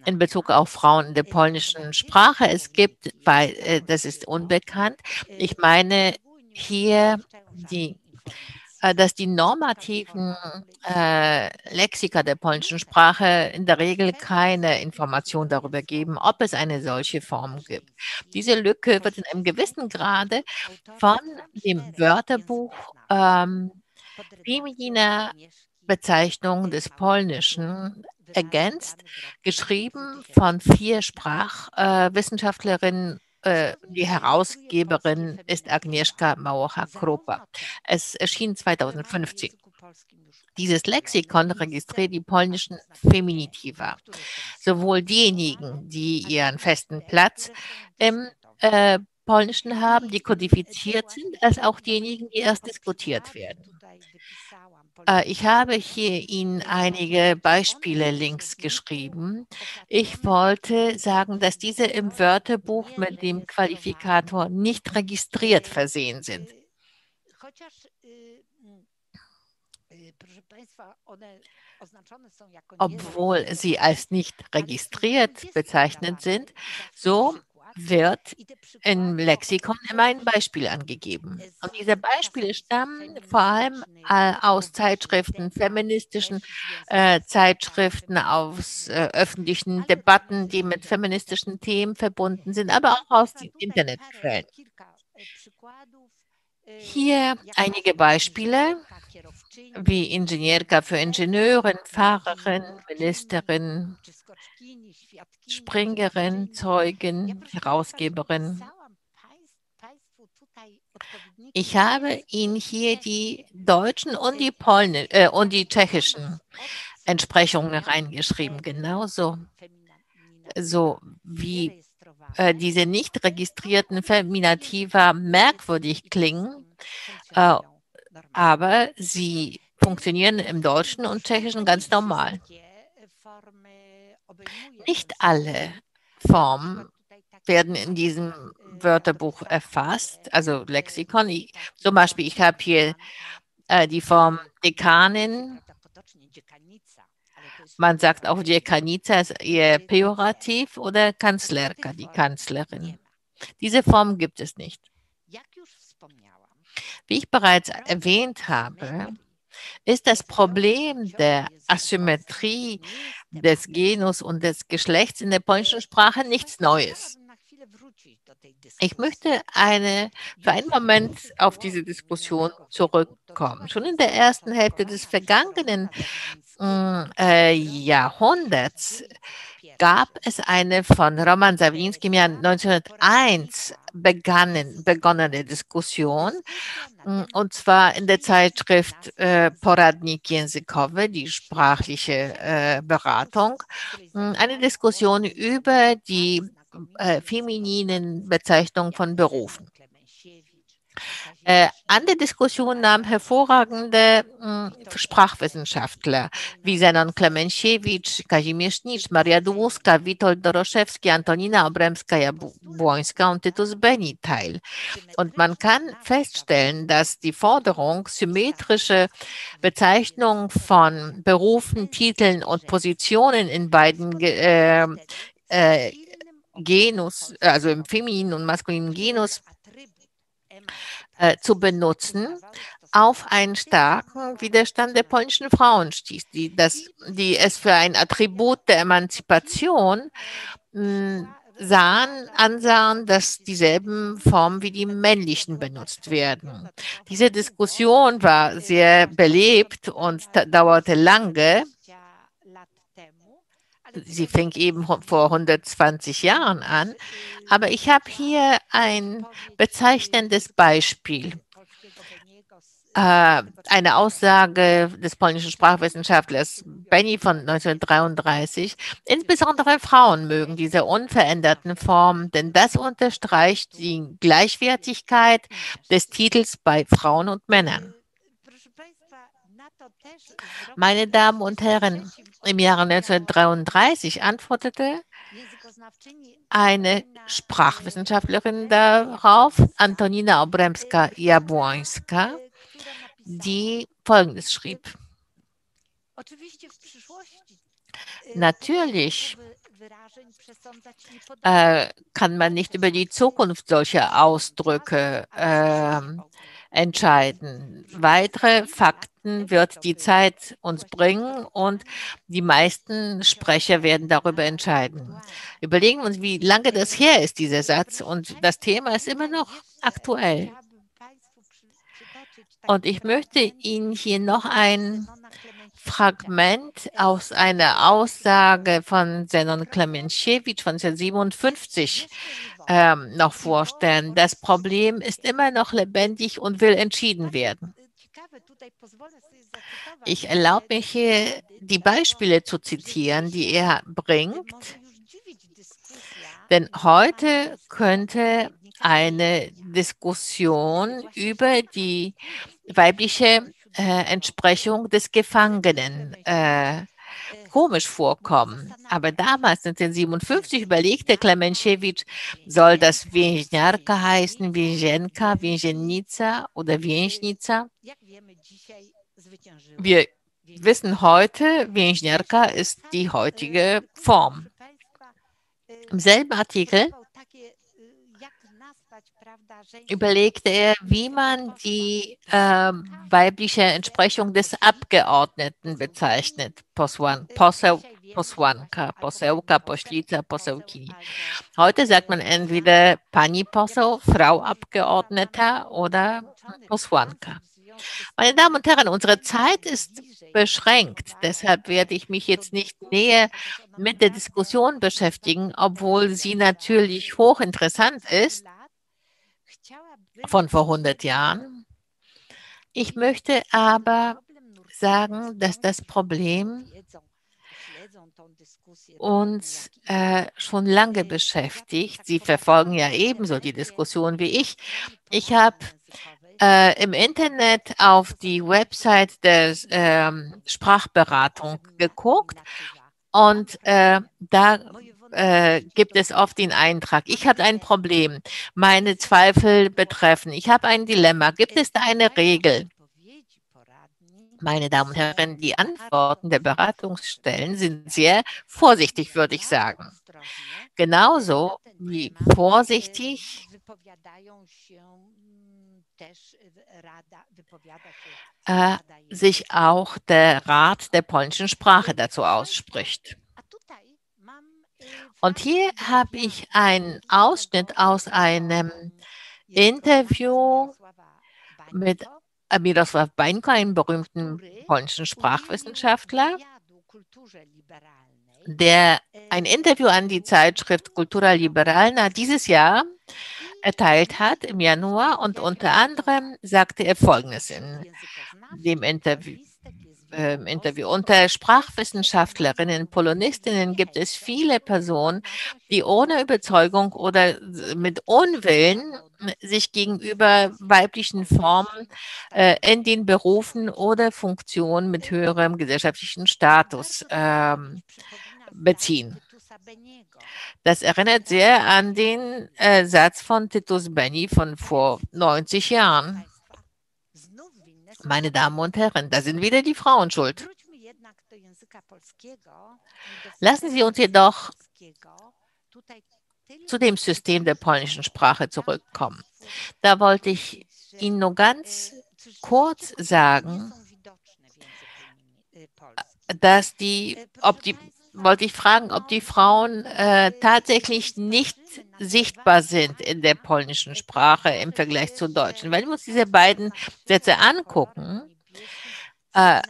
in Bezug auf Frauen in der polnischen Sprache es gibt, weil äh, das ist unbekannt. Ich meine hier die äh, dass die normativen äh, Lexika der polnischen Sprache in der Regel keine Information darüber geben, ob es eine solche Form gibt. Diese Lücke wird in einem gewissen Grade von dem Wörterbuch ähm, femininer Bezeichnung des Polnischen ergänzt, geschrieben von vier Sprachwissenschaftlerinnen äh, die Herausgeberin ist Agnieszka Małocha-Krupa. Es erschien 2015. Dieses Lexikon registriert die polnischen Feminitiva. Sowohl diejenigen, die ihren festen Platz im äh, Polnischen haben, die kodifiziert sind, als auch diejenigen, die erst diskutiert werden. Äh, ich habe hier Ihnen einige Beispiele links geschrieben. Ich wollte sagen, dass diese im Wörterbuch mit dem Qualifikator nicht registriert versehen sind. Obwohl sie als nicht registriert bezeichnet sind, so wird im Lexikon immer ein Beispiel angegeben. Und diese Beispiele stammen vor allem äh, aus Zeitschriften, feministischen äh, Zeitschriften, aus äh, öffentlichen Debatten, die mit feministischen Themen verbunden sind, aber auch aus den Internetquellen. Hier einige Beispiele wie Ingenieurka für Ingenieurin, Fahrerin, Ministerin, Springerin, Zeugin, Herausgeberin. Ich habe Ihnen hier die deutschen und die, Polni äh, und die tschechischen Entsprechungen reingeschrieben, genauso. So wie äh, diese nicht registrierten Feminativa merkwürdig klingen, äh, aber sie funktionieren im Deutschen und Tschechischen ganz normal. Nicht alle Formen werden in diesem Wörterbuch erfasst, also Lexikon. Ich, zum Beispiel, ich habe hier äh, die Form Dekanin. Man sagt auch Dekanica ist eher pejorativ oder Kanzlerka, die Kanzlerin. Diese Form gibt es nicht. Wie ich bereits erwähnt habe, ist das Problem der Asymmetrie des Genus und des Geschlechts in der polnischen Sprache nichts Neues. Ich möchte eine, für einen Moment auf diese Diskussion zurückkommen. Schon in der ersten Hälfte des vergangenen äh, Jahrhunderts gab es eine von Roman Sawinski im Jahr 1901 begannen, begonnene Diskussion, und zwar in der Zeitschrift äh, Poradnik Językowy, die sprachliche äh, Beratung, eine Diskussion über die äh, femininen Bezeichnungen von Berufen. Äh, an der Diskussion nahmen hervorragende mh, hm, Sprachwissenschaftler wie Zenon Klemensiewicz, Kazimierz Nicz, Maria Dłuska, Witold Doroszewski, Antonina Obremska-Błońska und Titus Beni teil. Und man kann feststellen, dass die Forderung, symmetrische Bezeichnung von Berufen, Titeln und Positionen in beiden äh, äh, Genus, also im femininen und maskulinen Genus, äh, zu benutzen, auf einen starken Widerstand der polnischen Frauen stieß, die, das, die es für ein Attribut der Emanzipation mh, hm, sahen, ansahen, dass dieselben Formen wie die männlichen benutzt werden. Diese Diskussion war sehr belebt und dauerte lange. Sie fing eben vor 120 Jahren an. Aber ich habe hier ein bezeichnendes Beispiel. Äh, eine Aussage des polnischen Sprachwissenschaftlers Benny von 1933. Insbesondere Frauen mögen diese unveränderten Formen, denn das unterstreicht die Gleichwertigkeit des Titels bei Frauen und Männern. Meine Damen und Herren, im Jahre 1933 antwortete eine Sprachwissenschaftlerin darauf, Antonina Obremska-Jabłońska, die Folgendes schrieb. Natürlich äh, kann man nicht über die Zukunft solcher Ausdrücke äh, entscheiden. Weitere Fakten wird die Zeit uns bringen und die meisten Sprecher werden darüber entscheiden. Überlegen wir uns, wie lange das her ist, dieser Satz, und das Thema ist immer noch aktuell. Und ich möchte Ihnen hier noch ein Fragment aus einer Aussage von Zenon Klemensiewicz von 1957 ähm, noch vorstellen. Das Problem ist immer noch lebendig und will entschieden werden. Ich erlaube mir hier die Beispiele zu zitieren, die er bringt. Denn heute könnte eine Diskussion über die weibliche äh, Entsprechung des Gefangenen äh, komisch vorkommen. Aber damals, 1957, überlegte Klemensiewicz, soll das Więźniarka heißen, Więzienka, Więziennica oder Więźnica? Wir wissen heute, Więźniarka ist die heutige Form. Im selben Artikel überlegte er, wie man die äh, weibliche Entsprechung des Abgeordneten bezeichnet. Posłan, poseł, posłanka, posełka, poślica, posełkini. Heute sagt man entweder Pani Poseł, Frau Abgeordneter oder Posłanka. Meine Damen und Herren, unsere Zeit ist beschränkt. Deshalb werde ich mich jetzt nicht näher mit der Diskussion beschäftigen, obwohl sie natürlich hochinteressant ist von vor 100 Jahren. Ich möchte aber sagen, dass das Problem uns äh, schon lange beschäftigt. Sie verfolgen ja ebenso die Diskussion wie ich. Ich habe äh, im Internet auf die Website der ähm, Sprachberatung geguckt und äh, da äh, gibt es oft den Eintrag, ich habe ein Problem, meine Zweifel betreffen, ich habe ein Dilemma. Gibt es da eine Regel? Meine Damen und Herren, die Antworten der Beratungsstellen sind sehr vorsichtig, würde ich sagen. Genauso wie vorsichtig äh, sich auch der Rat der polnischen Sprache dazu ausspricht. Und hier habe ich einen Ausschnitt aus einem Interview mit Mirosław Bańko, einem berühmten polnischen Sprachwissenschaftler, der ein Interview an die Zeitschrift Kultura Liberalna dieses Jahr erteilt hat im Januar und unter anderem sagte er Folgendes in dem Interview. Äh, Interview. Unter Sprachwissenschaftlerinnen, Polonistinnen gibt es viele Personen, die ohne Überzeugung oder mit Unwillen sich gegenüber weiblichen Formen äh, in den Berufen oder Funktionen mit höherem gesellschaftlichen Status äh, beziehen. Das erinnert sehr an den äh, Satz von Titus Benny von vor 90 Jahren. Meine Damen und Herren, da sind wieder die Frauen schuld. Lassen Sie uns jedoch zu dem System der polnischen Sprache zurückkommen. Da wollte ich Ihnen nur ganz kurz sagen, dass die, ob die wollte ich fragen, ob die Frauen äh, tatsächlich nicht sichtbar sind in der polnischen Sprache im Vergleich zur deutschen. Wenn wir uns diese beiden Sätze angucken, äh,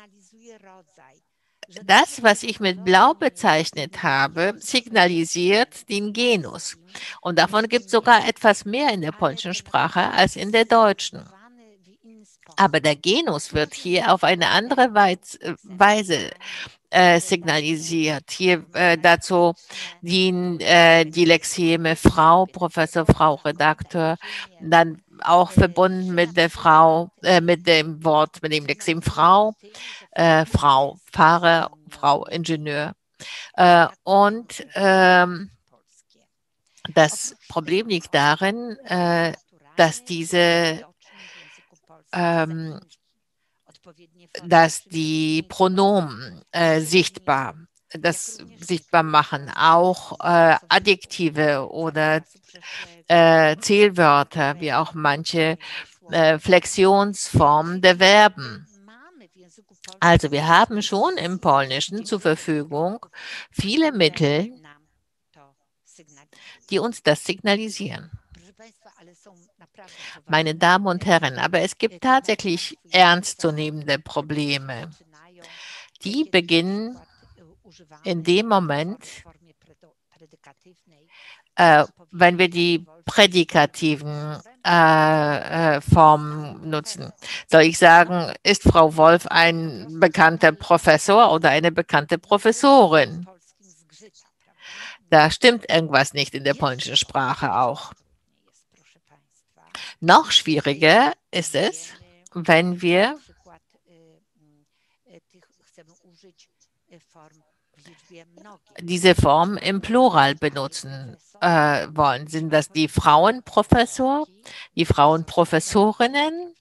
das, was ich mit blau bezeichnet habe, signalisiert den Genus. Und davon gibt es sogar etwas mehr in der polnischen Sprache als in der deutschen. Aber der Genus wird hier auf eine andere Weise äh, signalisiert. Hier äh, dazu dienen äh, die Lexeme Frau, Professor, Frau, Redakteur, dann auch verbunden mit der Frau, äh, mit dem Wort, mit dem Lexem Frau, äh, Frau, Fahrer, Frau, Ingenieur. Äh, und ähm, das Problem liegt darin, dass diese ähm, dass die Pronomen äh, sichtbar, das sichtbar machen, auch äh, Adjektive oder äh, Zählwörter, wie auch manche äh, Flexionsformen der Verben. Also wir haben schon im Polnischen zur Verfügung viele Mittel, die uns das signalisieren. Meine Damen und Herren, aber es gibt tatsächlich ernstzunehmende Probleme. Die beginnen in dem Moment, äh, wenn wir die prädikativen äh, äh, Formen nutzen. Soll ich sagen, ist Frau Wolf ein bekannter Professor oder eine bekannte Professorin? Da stimmt irgendwas nicht in der polnischen Sprache auch. Noch schwieriger ist es, wenn wir diese Form im Plural benutzen äh, wollen. Sind das die Frauenprofessor, die Frauenprofessorinnen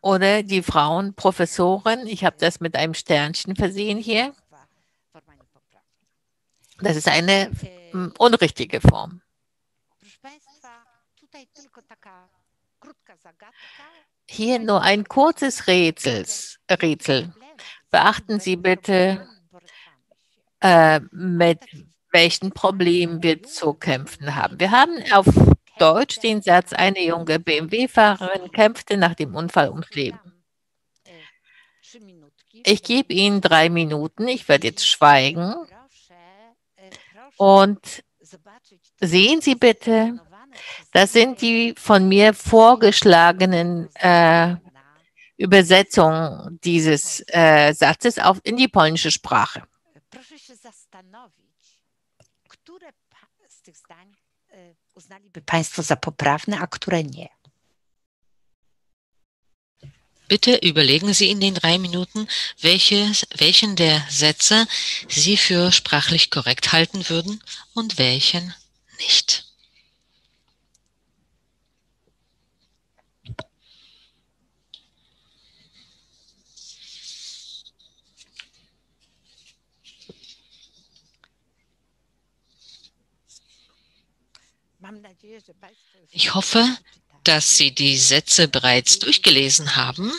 oder die Frauenprofessoren? Ich habe das mit einem Sternchen versehen hier. Das ist eine unrichtige Form. Hier nur ein kurzes Rätsels, Rätsel. Beachten Sie bitte, äh, mit welchen Problemen wir zu kämpfen haben. Wir haben auf Deutsch den Satz, eine junge BMW-Fahrerin kämpfte nach dem Unfall ums Leben. Ich gebe Ihnen drei Minuten, ich werde jetzt schweigen. Und sehen Sie bitte, das sind die von mir vorgeschlagenen äh, Übersetzungen dieses äh, Satzes auf, in die polnische Sprache. Nie. Bitte überlegen Sie in den drei Minuten, welche, welchen der Sätze Sie für sprachlich korrekt halten würden und welchen nicht. Ich hoffe, dass Sie die Sätze bereits durchgelesen haben.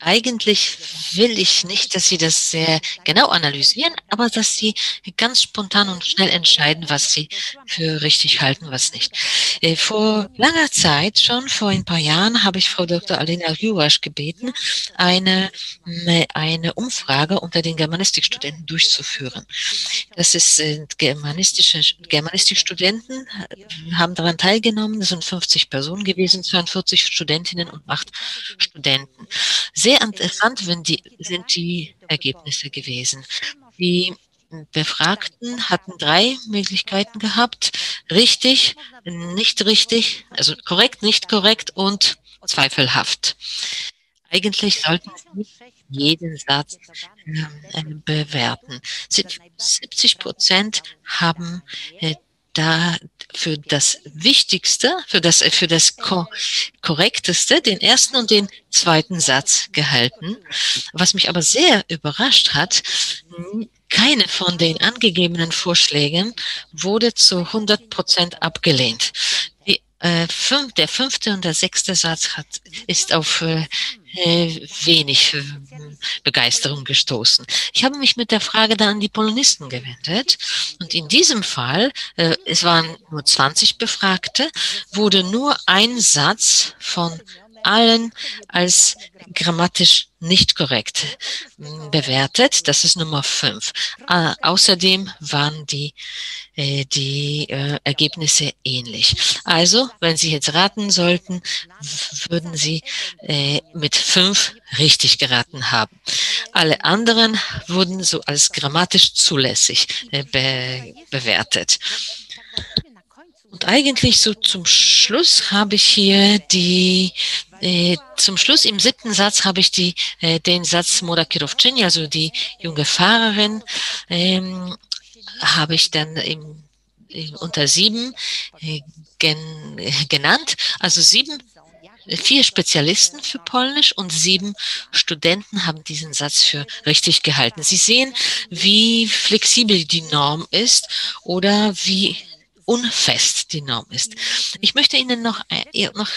Eigentlich will ich nicht, dass Sie das sehr genau analysieren, aber dass Sie ganz spontan und schnell entscheiden, was Sie für richtig halten, was nicht. Äh, vor langer Zeit, schon vor ein paar Jahren, habe ich Frau Dr. Alina Juwasch gebeten, eine, eine Umfrage unter den Germanistikstudenten durchzuführen. Das ist äh, germanistische Germanistikstudenten haben daran teilgenommen. Das sind 50 Personen gewesen, 42 Studentinnen und acht Studenten. Sehr interessant sind die Ergebnisse gewesen. Die Befragten hatten drei Möglichkeiten gehabt. Richtig, nicht richtig, also korrekt, nicht korrekt und zweifelhaft. Eigentlich sollten Sie jeden Satz äh, bewerten. 70 Prozent haben äh, da für das Wichtigste, für das, für das Ko Korrekteste den ersten und den zweiten Satz gehalten. Was mich aber sehr überrascht hat, keine von den angegebenen Vorschlägen wurde zu 100 Prozent abgelehnt. Äh, fünf, der fünfte und der sechste Satz hat, ist auf äh, äh, wenig äh, Begeisterung gestoßen. Ich habe mich mit der Frage dann an die Polonisten gewendet und in diesem Fall, äh, es waren nur 20 Befragte, wurde nur ein Satz von allen als grammatisch nicht korrekt hm, bewertet. Das ist Nummer fünf. Äh, außerdem waren die, äh, die äh, Ergebnisse ähnlich. Also, wenn Sie jetzt raten sollten, würden Sie äh, mit fünf richtig geraten haben. Alle anderen wurden so als grammatisch zulässig äh, be bewertet. Und eigentlich so zum Schluss habe ich hier die, äh, zum Schluss im siebten Satz habe ich die, äh, den Satz Moda Kirovchini, also die junge Fahrerin, ähm, habe ich dann im, im unter sieben äh, gen, genannt. Also sieben vier Spezialisten für Polnisch und sieben Studenten haben diesen Satz für richtig gehalten. Sie sehen, wie flexibel die Norm ist oder wie unfest die Norm ist. Ich möchte Ihnen noch, äh, noch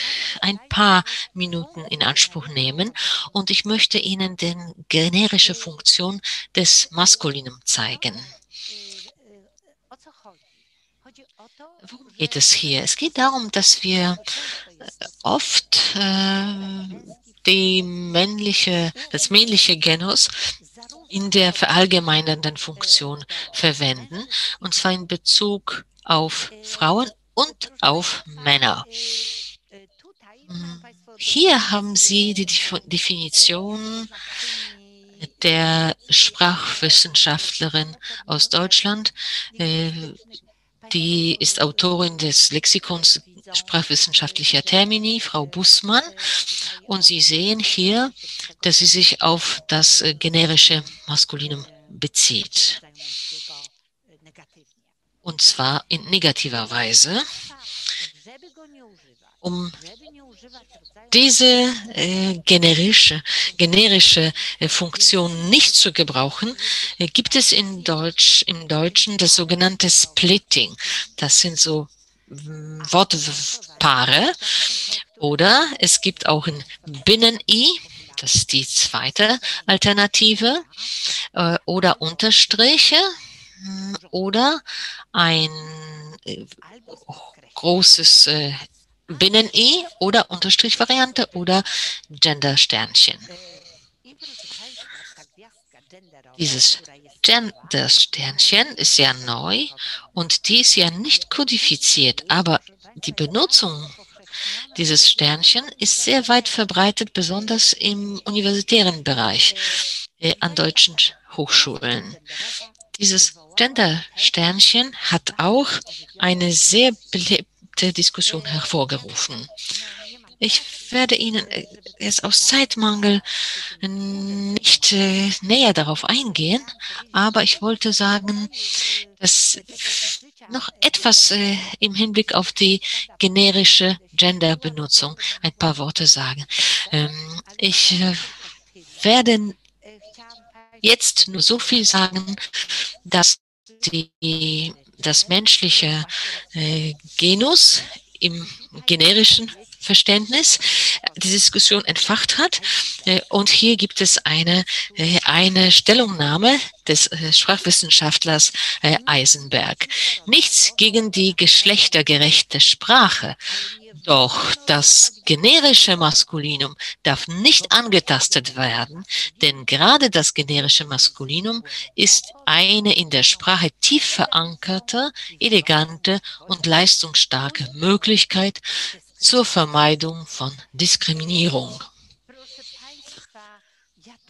ein paar Minuten in Anspruch nehmen und ich möchte Ihnen den generische Funktion des Maskulinum zeigen. Worum geht es hier? Es geht darum, dass wir oft äh, die männliche, das männliche Genus in der verallgemeinernden Funktion verwenden, und zwar in Bezug auf Frauen und auf Männer. Hier haben Sie die Definition der Sprachwissenschaftlerin aus Deutschland. Die ist Autorin des Lexikons sprachwissenschaftlicher Termini, Frau Bussmann. Und Sie sehen hier, dass sie sich auf das äh, generische Maskulinum bezieht und zwar in negativer Weise, um diese äh, generische, generische äh, Funktion nicht zu gebrauchen, äh, gibt es in Deutsch, im Deutschen das sogenannte Splitting. Das sind so mm, Wortpaare. Oder es gibt auch ein Binnen-I, das ist die zweite Alternative, äh, oder Unterstriche, oder ein äh, großes Binnen-I oder Unterstrichvariante oder Gender-Sternchen. Dieses Gender-Sternchen ist ja neu und die ist ja nicht kodifiziert, aber die Benutzung dieses Sternchen ist sehr weit verbreitet, besonders im universitären Bereich äh, an deutschen Hochschulen. Dieses Gender-Sternchen hat auch eine sehr belebte Diskussion hervorgerufen. Ich werde Ihnen jetzt aus Zeitmangel nicht äh, näher darauf eingehen, aber ich wollte sagen, dass noch etwas äh, im Hinblick auf die generische Gender-Benutzung ein paar Worte sagen. Ähm, ich äh, werde jetzt nur so viel sagen, dass die das menschliche äh, Genus im generischen Verständnis die Diskussion entfacht hat. Äh, und hier gibt es eine, äh, eine Stellungnahme des äh, Sprachwissenschaftlers Eisenberg. Nichts gegen die geschlechtergerechte Sprache. Doch das generische Maskulinum darf nicht angetastet werden, denn gerade das generische Maskulinum ist eine in der Sprache tief verankerte, elegante und leistungsstarke Möglichkeit zur Vermeidung von Diskriminierung.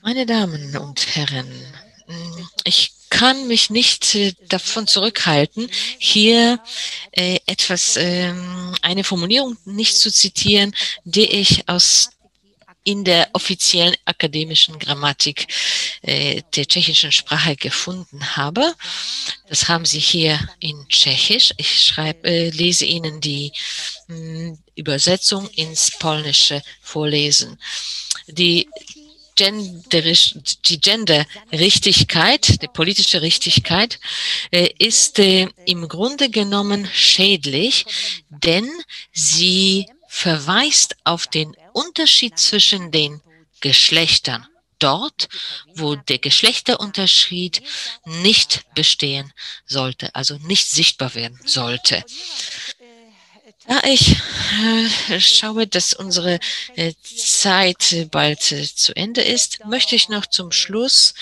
Meine Damen und Herren, ich kann mich nicht äh, davon zurückhalten, hier äh, etwas, äh, eine Formulierung nicht zu zitieren, die ich aus in der offiziellen akademischen Grammatik äh, der tschechischen Sprache gefunden habe. Das haben Sie hier in Tschechisch. Ich schreibe, lese Ihnen die hm, Übersetzung ins Polnische vorlesen. Die genderisch, die Genderrichtigkeit, die politische Richtigkeit, äh, ist äh, im Grunde genommen schädlich, denn sie verweist auf den Unterschied zwischen den Geschlechtern dort, wo der Geschlechterunterschied nicht bestehen sollte, also nicht sichtbar werden sollte. Da ich äh, schaue, dass unsere äh, Zeit bald äh, zu Ende ist, möchte ich noch zum Schluss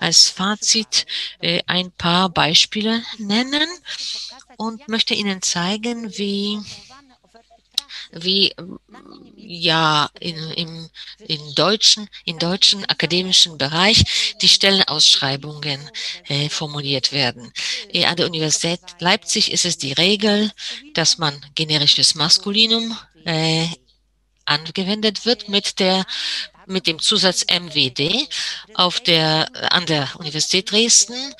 als Fazit äh, ein paar Beispiele nennen und möchte Ihnen zeigen, wie wie ja in, im in deutschen, in deutschen akademischen Bereich die Stellenausschreibungen äh, formuliert werden. Äh, an der Universität Leipzig ist es die Regel, dass man generisches Maskulinum äh, angewendet wird mit der mit dem Zusatz MWD. Auf der, an der Universität Dresden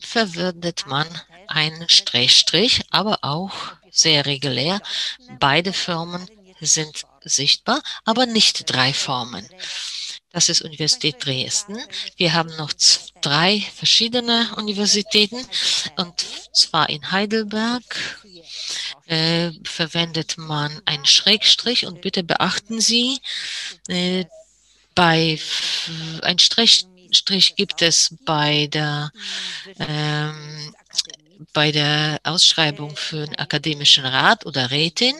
verwendet man einen Strich, aber auch sehr regulär. Beide Firmen sind sichtbar, aber nicht drei Formen. Das ist Universität Dresden. Wir haben noch drei verschiedene Universitäten und zwar in Heidelberg äh, verwendet man einen Schrägstrich und bitte beachten Sie, äh, bei ein Strich, Strich gibt es bei der ähm, bei der Ausschreibung für den akademischen Rat oder Rätin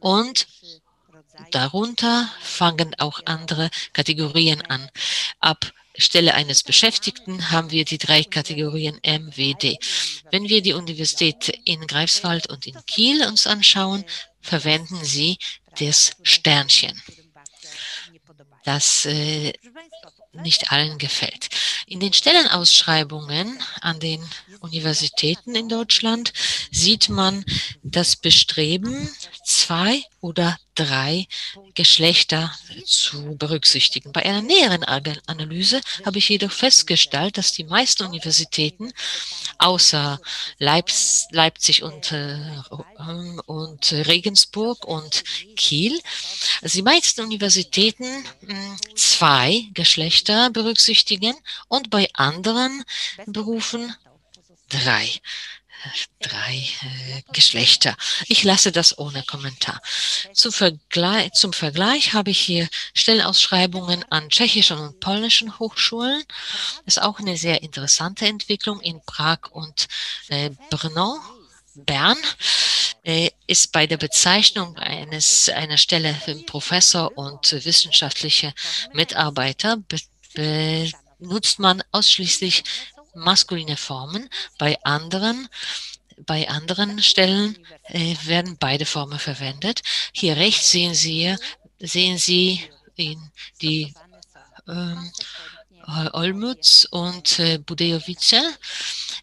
und darunter fangen auch andere Kategorien an. Ab Stelle eines Beschäftigten haben wir die drei Kategorien MWD. Wenn wir die Universität in Greifswald und in Kiel uns anschauen, verwenden sie das Sternchen. Das äh, nicht allen gefällt. In den Stellenausschreibungen an den Universitäten in Deutschland sieht man das Bestreben, zwei oder drei Geschlechter zu berücksichtigen. Bei einer näheren Analyse habe ich jedoch festgestellt, dass die meisten Universitäten außer Leipzig und, äh, und Regensburg und Kiel, also die meisten Universitäten hm, zwei Geschlechter berücksichtigen und bei anderen Berufen drei drei äh, Geschlechter. Ich lasse das ohne Kommentar. Zum Vergleich, zum Vergleich habe ich hier Stellenausschreibungen an tschechischen und polnischen Hochschulen. Das ist auch eine sehr interessante Entwicklung in Prag und äh, Brno. Bern äh, ist bei der Bezeichnung eines einer Stelle für Professor und wissenschaftliche Mitarbeiter benutzt man ausschließlich maskuline Formen. Bei anderen bei anderen Stellen äh, werden beide Formen verwendet. Hier rechts sehen Sie, sehen Sie die ähm, Olmutz und äh, Budejovice,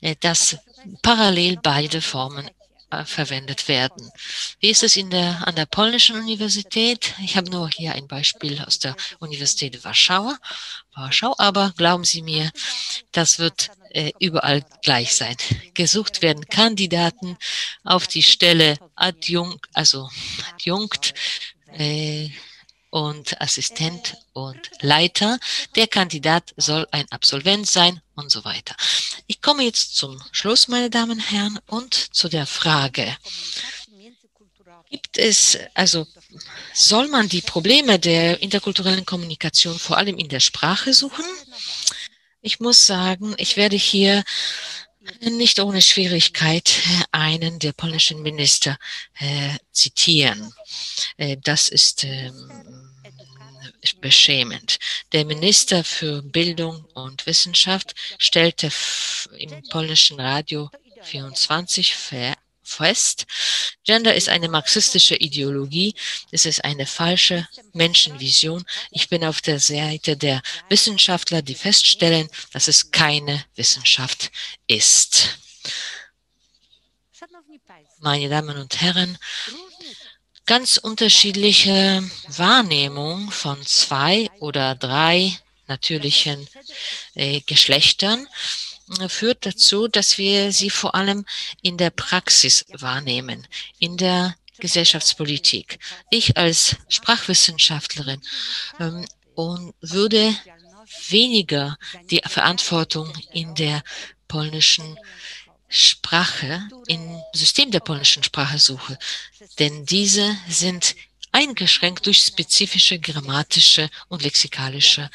äh, dass parallel beide Formen äh, verwendet werden. Wie ist es in der, an der polnischen Universität? Ich habe nur hier ein Beispiel aus der Universität Warschau, Warschau aber glauben Sie mir, das wird äh, überall gleich sein. Gesucht werden Kandidaten auf die Stelle Adjunkt, also Adjunkt, äh, und Assistent und Leiter. Der Kandidat soll ein Absolvent sein und so weiter. Ich komme jetzt zum Schluss, meine Damen und Herren, und zu der Frage, gibt es, also soll man die Probleme der interkulturellen Kommunikation vor allem in der Sprache suchen? Ich muss sagen, ich werde hier nicht ohne Schwierigkeit einen der polnischen Minister äh, zitieren. Äh, das ist ähm, beschämend. Der Minister für Bildung und Wissenschaft stellte im polnischen Radio 24 fest, Gender ist eine marxistische Ideologie, es ist eine falsche Menschenvision. Ich bin auf der Seite der Wissenschaftler, die feststellen, dass es keine Wissenschaft ist. Meine Damen und Herren, ganz unterschiedliche Wahrnehmung von zwei oder drei natürlichen äh, Geschlechtern äh, führt dazu, dass wir sie vor allem in der Praxis wahrnehmen, in der Gesellschaftspolitik. Ich als Sprachwissenschaftlerin ähm, und würde weniger die Verantwortung in der polnischen Sprache, im System der polnischen Sprache suche. Denn diese sind eingeschränkt durch spezifische grammatische und lexikalische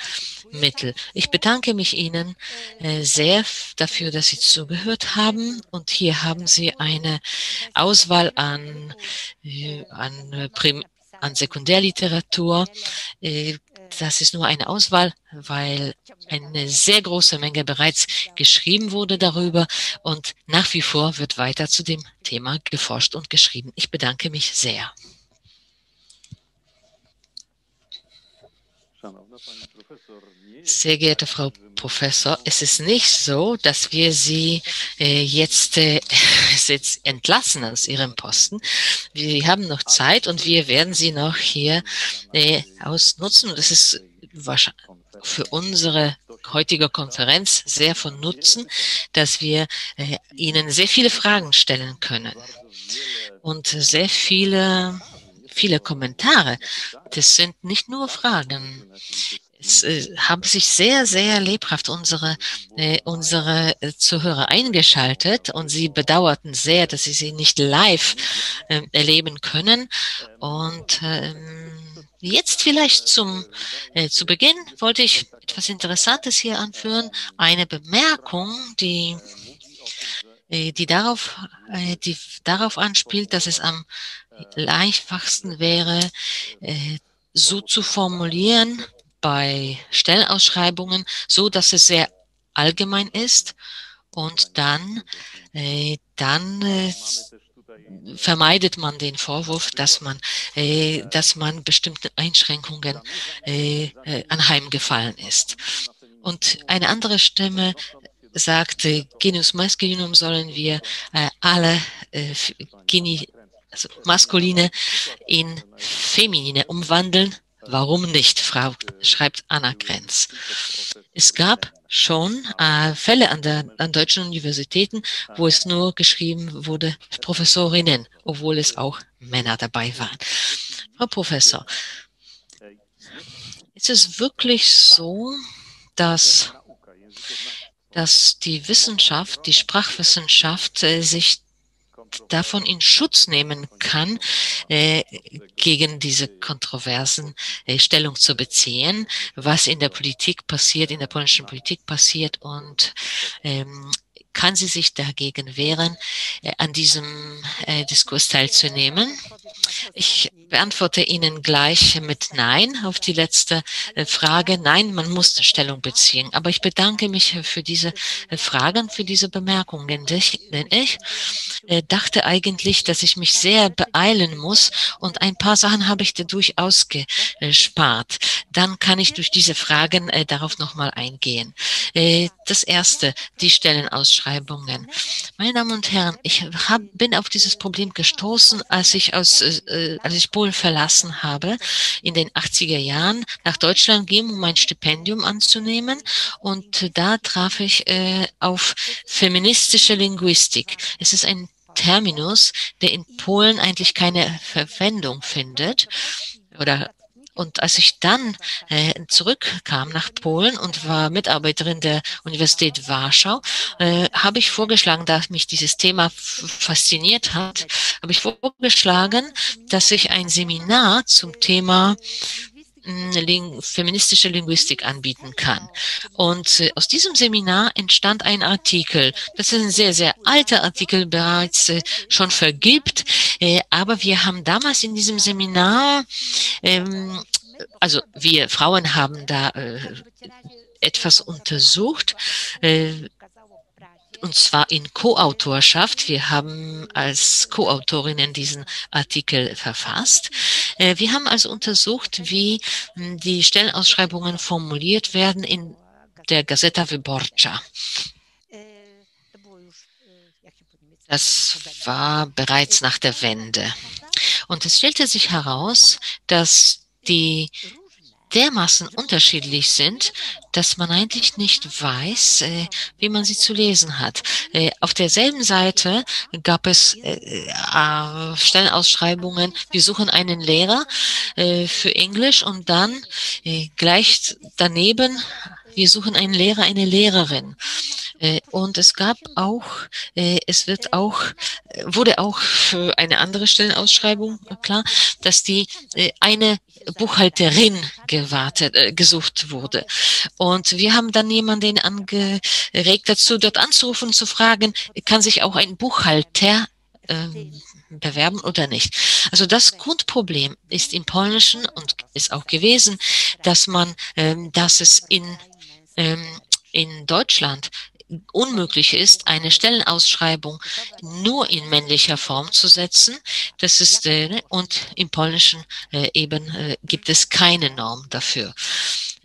Mittel. Ich bedanke mich Ihnen äh, sehr dafür, dass Sie zugehört haben. Und hier haben Sie eine Auswahl an, äh, an, Prim an Sekundärliteratur. Das ist nur eine Auswahl, weil eine sehr große Menge bereits geschrieben wurde darüber und nach wie vor wird weiter zu dem Thema geforscht und geschrieben. Ich bedanke mich sehr. Sehr geehrte Frau Professor, es ist nicht so, dass wir Sie äh, jetzt, äh, jetzt entlassen aus Ihrem Posten. Wir haben noch Zeit und wir werden Sie noch hier äh, ausnutzen. Das ist wahrscheinlich für unsere heutige Konferenz sehr von Nutzen, dass wir äh, Ihnen sehr viele Fragen stellen können und sehr viele viele Kommentare. Das sind nicht nur Fragen es äh, haben sich sehr, sehr lebhaft unsere, äh, unsere äh, Zuhörer eingeschaltet und sie bedauerten sehr, dass sie sie nicht live äh, erleben können. Und ähm, jetzt vielleicht zum, äh, zu Beginn wollte ich etwas Interessantes hier anführen. Eine Bemerkung, die äh, die darauf, äh, die darauf anspielt, dass es am einfachsten wäre, äh, so zu formulieren, bei Stellenausschreibungen so, dass es sehr allgemein ist und dann, äh, dann äh, vermeidet man den Vorwurf, dass man, dass man bestimmte Einschränkungen anheimgefallen ist. Und eine andere Stimme sagte, Genus Masculinum sollen wir äh, alle äh, Geni, also Maskuline in Feminine umwandeln Warum nicht, Frau, schreibt Anna Grenz. Es gab schon äh, Fälle an, der, an deutschen Universitäten, wo es nur geschrieben wurde Professorinnen, obwohl es auch Männer dabei waren. Frau Professor, ist es wirklich so, dass, dass die Wissenschaft, die Sprachwissenschaft äh, davon in Schutz nehmen kann, äh, gegen diese kontroversen äh, Stellung zu beziehen, was in der Politik passiert, in der polnischen Politik passiert und ähm, kann sie sich dagegen wehren, äh, an diesem äh, Diskurs teilzunehmen? Ich beantworte Ihnen gleich mit Nein auf die letzte äh, Frage. Nein, man muss Stellung beziehen. Aber ich bedanke mich für diese Fragen, für diese Bemerkungen. Denn ich dachte eigentlich, dass ich mich sehr beeilen muss und ein paar Sachen habe ich dadurch ausgespart. Dann kann ich durch diese Fragen darauf nochmal eingehen. Das erste, die Stellenausschreibungen. Meine Damen und Herren, ich hab, bin auf dieses Problem gestoßen, als ich aus, äh, als ich Polen verlassen habe, in den 80er Jahren nach Deutschland ging, um mein Stipendium anzunehmen. Und da traf ich äh, auf feministische Linguistik. Es ist ein Terminus, der in Polen eigentlich keine Verwendung findet oder Und als ich dann äh, zurückkam nach Polen und war Mitarbeiterin der Universität Warschau, äh, habe ich vorgeschlagen, da mich dieses Thema fasziniert hat, habe ich vorgeschlagen, dass ich ein Seminar zum Thema feministische Linguistik anbieten kann. Und äh, aus diesem Seminar entstand ein Artikel. Das ist ein sehr, sehr alter Artikel, bereits äh, schon vergibt. Äh, aber wir haben damals in diesem Seminar, ähm, also wir Frauen haben da etwas untersucht, und zwar in Co-Autorschaft. Wir haben als Co-Autorinnen diesen Artikel verfasst. Äh, wir haben also untersucht, wie hm, die Stellenausschreibungen formuliert werden in der Gazeta Wyborcza. Das war bereits nach der Wende. Und es stellte sich heraus, dass die dermaßen unterschiedlich sind, dass man eigentlich nicht weiß, äh, wie man sie zu lesen hat. Äh, auf derselben Seite gab es äh, Stellenausschreibungen, wir suchen einen Lehrer für Englisch und dann gleich daneben, wir suchen einen Lehrer, eine Lehrerin. Äh, und es gab auch, äh, es wird auch, wurde auch für eine andere Stellenausschreibung klar, dass die äh, eine Buchhalterin gewartet, gesucht wurde. Und wir haben dann jemanden angeregt dazu, dort anzurufen, zu fragen, kann sich auch ein Buchhalter ähm, bewerben oder nicht. Also das Grundproblem ist im Polnischen und ist auch gewesen, dass man, ähm, dass es in ähm, in Deutschland unmöglich ist, eine Stellenausschreibung nur in männlicher Form zu setzen. Das ist äh, ne, und im Polnischen äh, eben äh, gibt es keine Norm dafür.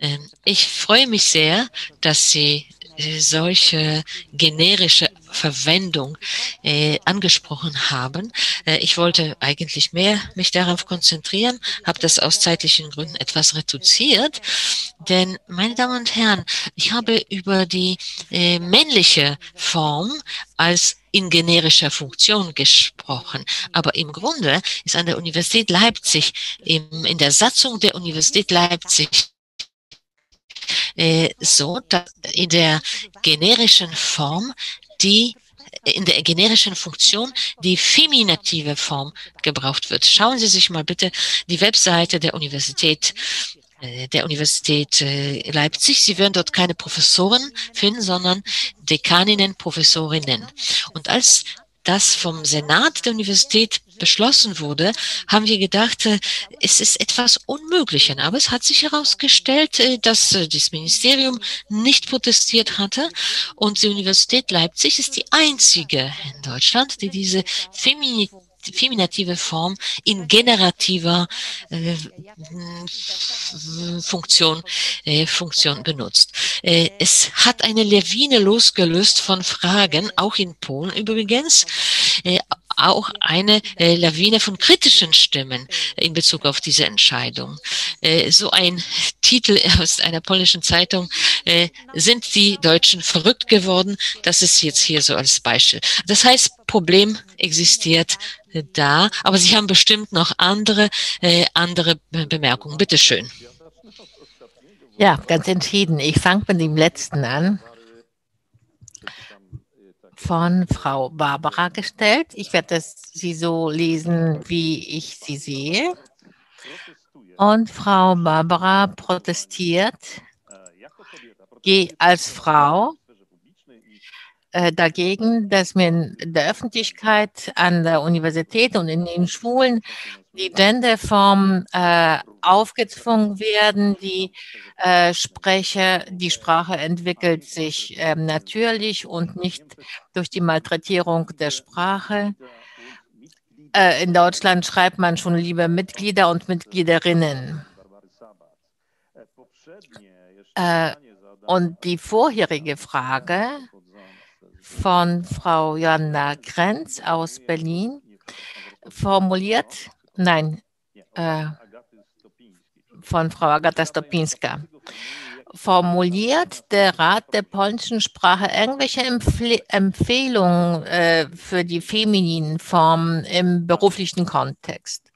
Ähm, ich freue mich sehr, dass Sie solche generische Verwendung äh, angesprochen haben. Äh, ich wollte eigentlich mehr mich darauf konzentrieren, habe das aus zeitlichen Gründen etwas reduziert. Denn, meine Damen und Herren, ich habe über die äh, männliche Form als in generischer Funktion gesprochen. Aber im Grunde ist an der Universität Leipzig, im, in der Satzung der Universität Leipzig äh, so, dass in der generischen Form die in der generischen Funktion die feminative Form gebraucht wird. Schauen Sie sich mal bitte die Webseite der Universität äh, der Universität äh, Leipzig. Sie werden dort keine Professoren finden, sondern Dekaninnen, Professorinnen. Und als das vom Senat der Universität beschlossen wurde, haben wir gedacht, äh, es ist etwas Unmögliches. Aber es hat sich herausgestellt, äh, dass äh, das Ministerium nicht protestiert hatte. Und die Universität Leipzig ist die einzige in Deutschland, die diese Feminität feminative Form in generativer äh, Funktion, äh, Funktion benutzt. Äh, es hat eine Lawine losgelöst von Fragen, auch in Polen übrigens, äh, auch eine äh, Lawine von kritischen Stimmen in Bezug auf diese Entscheidung. Äh, so ein Titel aus einer polnischen Zeitung, äh, sind die Deutschen verrückt geworden? Das ist jetzt hier so als Beispiel. Das heißt, Problem existiert da, aber Sie haben bestimmt noch andere, äh, andere Bemerkungen. Bitte schön. Ja, ganz entschieden. Ich fange mit dem letzten an. Von Frau Barbara gestellt. Ich werde sie so lesen, wie ich sie sehe. Und Frau Barbara protestiert als Frau äh, dagegen, dass mir in der Öffentlichkeit, an der Universität und in den Schulen die Genderformen äh, aufgezwungen werden. Die äh, Sprecher, die Sprache entwickelt sich äh, natürlich und nicht durch die Malträtierung der Sprache. Äh, in Deutschland schreibt man schon lieber Mitglieder und Mitgliederinnen. Äh, und die vorherige Frage von Frau Joanna Grenz aus Berlin formuliert, nein, äh, von Frau Agata Stopinska, formuliert der Rat der polnischen Sprache irgendwelche Empfle Empfehlungen äh, für die femininen Formen im beruflichen Kontext?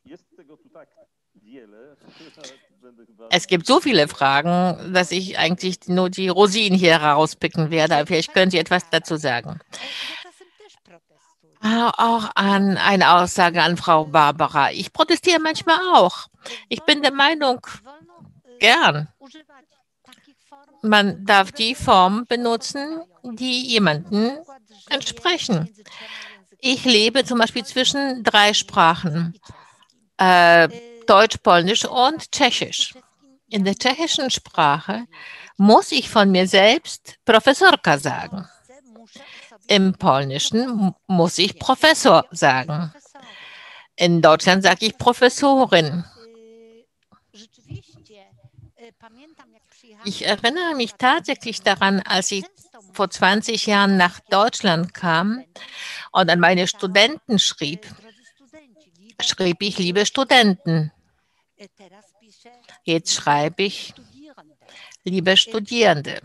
Es gibt so viele Fragen, dass ich eigentlich nur die Rosinen hier rauspicken werde. Vielleicht können Sie etwas dazu sagen. Ah, auch an eine Aussage an Frau Barbara. Ich protestiere manchmal auch. Ich bin der Meinung, gern. Man darf die Form benutzen, die jemanden entsprechen. Ich lebe zum Beispiel zwischen drei Sprachen, äh, Deutsch, Polnisch und Tschechisch. In der tschechischen Sprache muss ich von mir selbst Professorka sagen. Im Polnischen muss ich Professor sagen. In Deutschland sage ich Professorin. Ich erinnere mich tatsächlich daran, als ich vor 20 Jahren nach Deutschland kam und an meine Studenten schrieb, schrieb ich, liebe Studenten. Jetzt schreibe ich, liebe Studierende.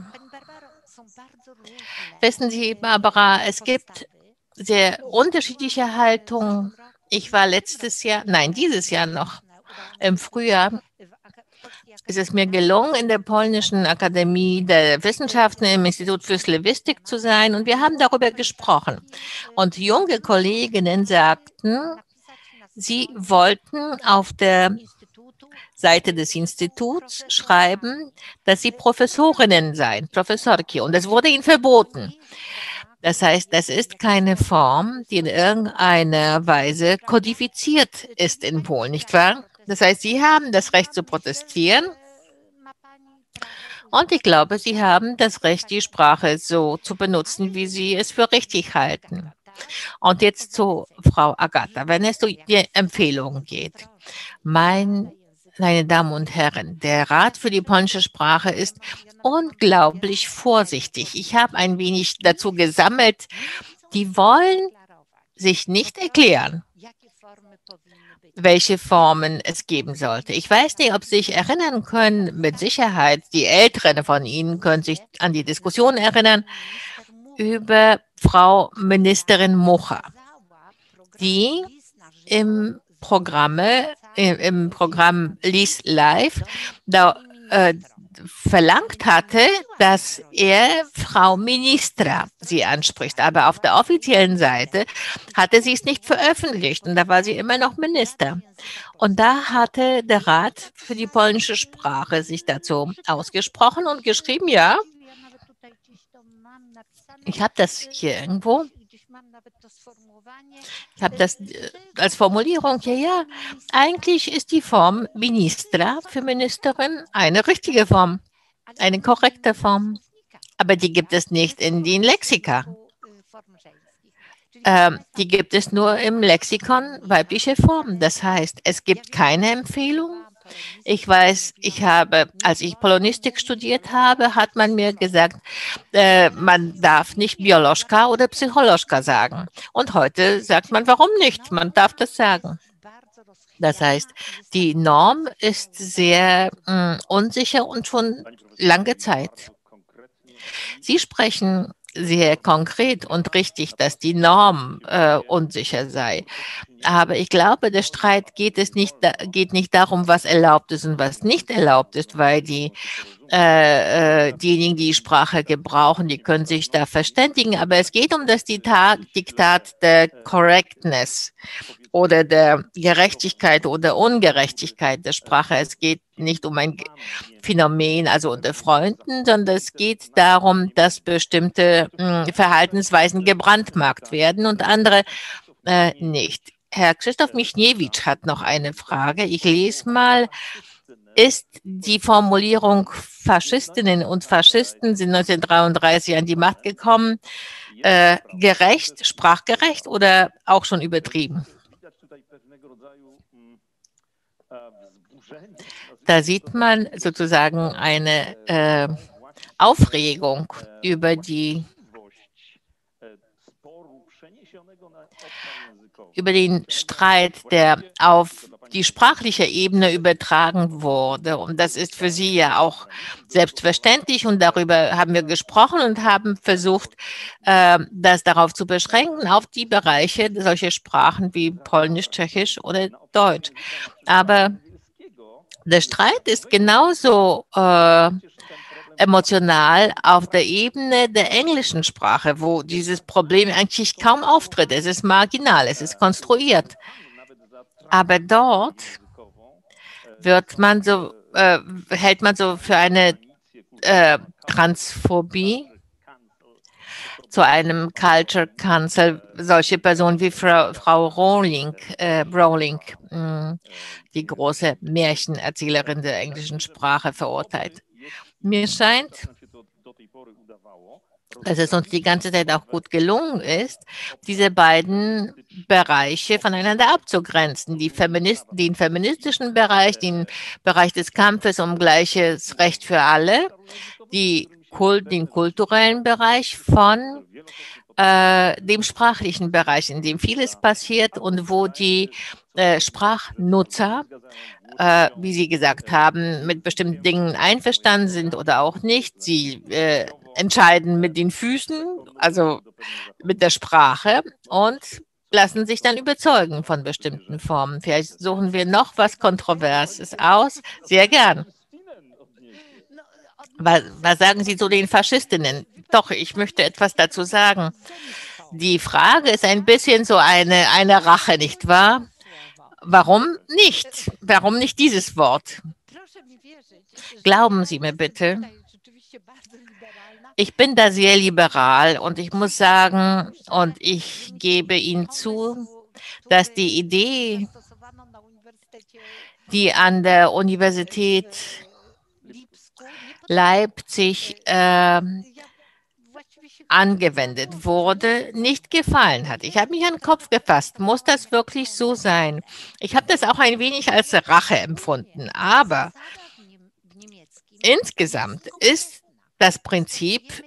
Wissen Sie, Barbara, es gibt sehr unterschiedliche Haltungen. Ich war letztes Jahr, nein, dieses Jahr noch, im Frühjahr, ist es mir gelungen, in der Polnischen Akademie der Wissenschaften im Institut für Slavistik zu sein und wir haben darüber gesprochen. Und junge Kolleginnen sagten, sie wollten auf der Seite des Instituts schreiben, dass sie Professorinnen seien, Professorki, und das wurde ihnen verboten. Das heißt, das ist keine Form, die in irgendeiner Weise kodifiziert ist in Polen, nicht wahr? Das heißt, Sie haben das Recht zu protestieren. Und ich glaube, Sie haben das Recht, die Sprache so zu benutzen, wie Sie es für richtig halten. Und jetzt zu Frau Agatha, wenn es um die Empfehlungen geht. Mein meine Damen und Herren, der Rat für die polnische Sprache ist unglaublich vorsichtig. Ich habe ein wenig dazu gesammelt. Die wollen sich nicht erklären, welche Formen es geben sollte. Ich weiß nicht, ob Sie sich erinnern können, mit Sicherheit, die Älteren von Ihnen können sich an die Diskussion erinnern über Frau Ministerin Mocha, die im Programme im Programm Lies Live da, äh, verlangt hatte, dass er Frau Ministra sie anspricht. Aber auf der offiziellen Seite hatte sie es nicht veröffentlicht und da war sie immer noch Minister. Und da hatte der Rat für die polnische Sprache sich dazu ausgesprochen und geschrieben, ja, ich habe das hier irgendwo. Ich habe das äh, als Formulierung, ja, ja, eigentlich ist die Form Ministra für Ministerin eine richtige Form, eine korrekte Form. Aber die gibt es nicht in den Lexika. Ähm, die gibt es nur im Lexikon weibliche Form. Das heißt, es gibt keine Empfehlung ich weiß, ich habe, als ich Polonistik studiert habe, hat man mir gesagt, äh, man darf nicht Bioloschka oder Psycholoschka sagen. Und heute sagt man, warum nicht? Man darf das sagen. Das heißt, die Norm ist sehr mh, hm, unsicher und schon lange Zeit. Sie sprechen sehr konkret und richtig, dass die Norm äh, unsicher sei. Aber ich glaube, der Streit geht es nicht, geht nicht darum, was erlaubt ist und was nicht erlaubt ist, weil die äh, äh, diejenigen, die Sprache gebrauchen, die können sich da verständigen. Aber es geht um das Diktat der Correctness oder der Gerechtigkeit oder Ungerechtigkeit der Sprache. Es geht nicht um ein Phänomen, also unter Freunden, sondern es geht darum, dass bestimmte hm, Verhaltensweisen gebrandmarkt werden und andere äh, nicht. Herr Christoph Michniewicz hat noch eine Frage. Ich lese mal. Ist die Formulierung Faschistinnen und Faschisten sind 1933 an die Macht gekommen, äh, gerecht, sprachgerecht oder auch schon übertrieben? Da sieht man sozusagen eine äh, Aufregung über die über den Streit, der auf die sprachliche Ebene übertragen wurde. Und das ist für Sie ja auch selbstverständlich. Und darüber haben wir gesprochen und haben versucht, äh, das darauf zu beschränken, auf die Bereiche solche Sprachen wie Polnisch, Tschechisch oder Deutsch. Aber Der Streit ist genauso äh, emotional auf der Ebene der englischen Sprache, wo dieses Problem eigentlich kaum auftritt. Es ist marginal, es ist konstruiert. Aber dort wird man so, äh, hält man so für eine äh, Transphobie zu einem Culture Council solche Personen wie Frau, Frau Rowling, äh, Rowling mh, mm, die große Märchenerzählerin der englischen Sprache, verurteilt. Mir scheint, dass es uns die ganze Zeit auch gut gelungen ist, diese beiden Bereiche voneinander abzugrenzen. Die Feministen, den feministischen Bereich, den Bereich des Kampfes um gleiches Recht für alle, die Kult, den kulturellen Bereich von äh, dem sprachlichen Bereich, in dem vieles passiert und wo die äh, Sprachnutzer, äh, wie Sie gesagt haben, mit bestimmten Dingen einverstanden sind oder auch nicht. Sie äh, entscheiden mit den Füßen, also mit der Sprache und lassen sich dann überzeugen von bestimmten Formen. Vielleicht suchen wir noch was Kontroverses aus. Sehr gern. Was, was sagen Sie zu den Faschistinnen? Doch, ich möchte etwas dazu sagen. Die Frage ist ein bisschen so eine, eine Rache, nicht wahr? Warum nicht? Warum nicht dieses Wort? Glauben Sie mir bitte. Ich bin da sehr liberal und ich muss sagen, und ich gebe Ihnen zu, dass die Idee, die an der Universität Leipzig äh, angewendet wurde, nicht gefallen hat. Ich habe mich an den Kopf gefasst. Muss das wirklich so sein? Ich habe das auch ein wenig als Rache empfunden. Aber insgesamt ist das Prinzip,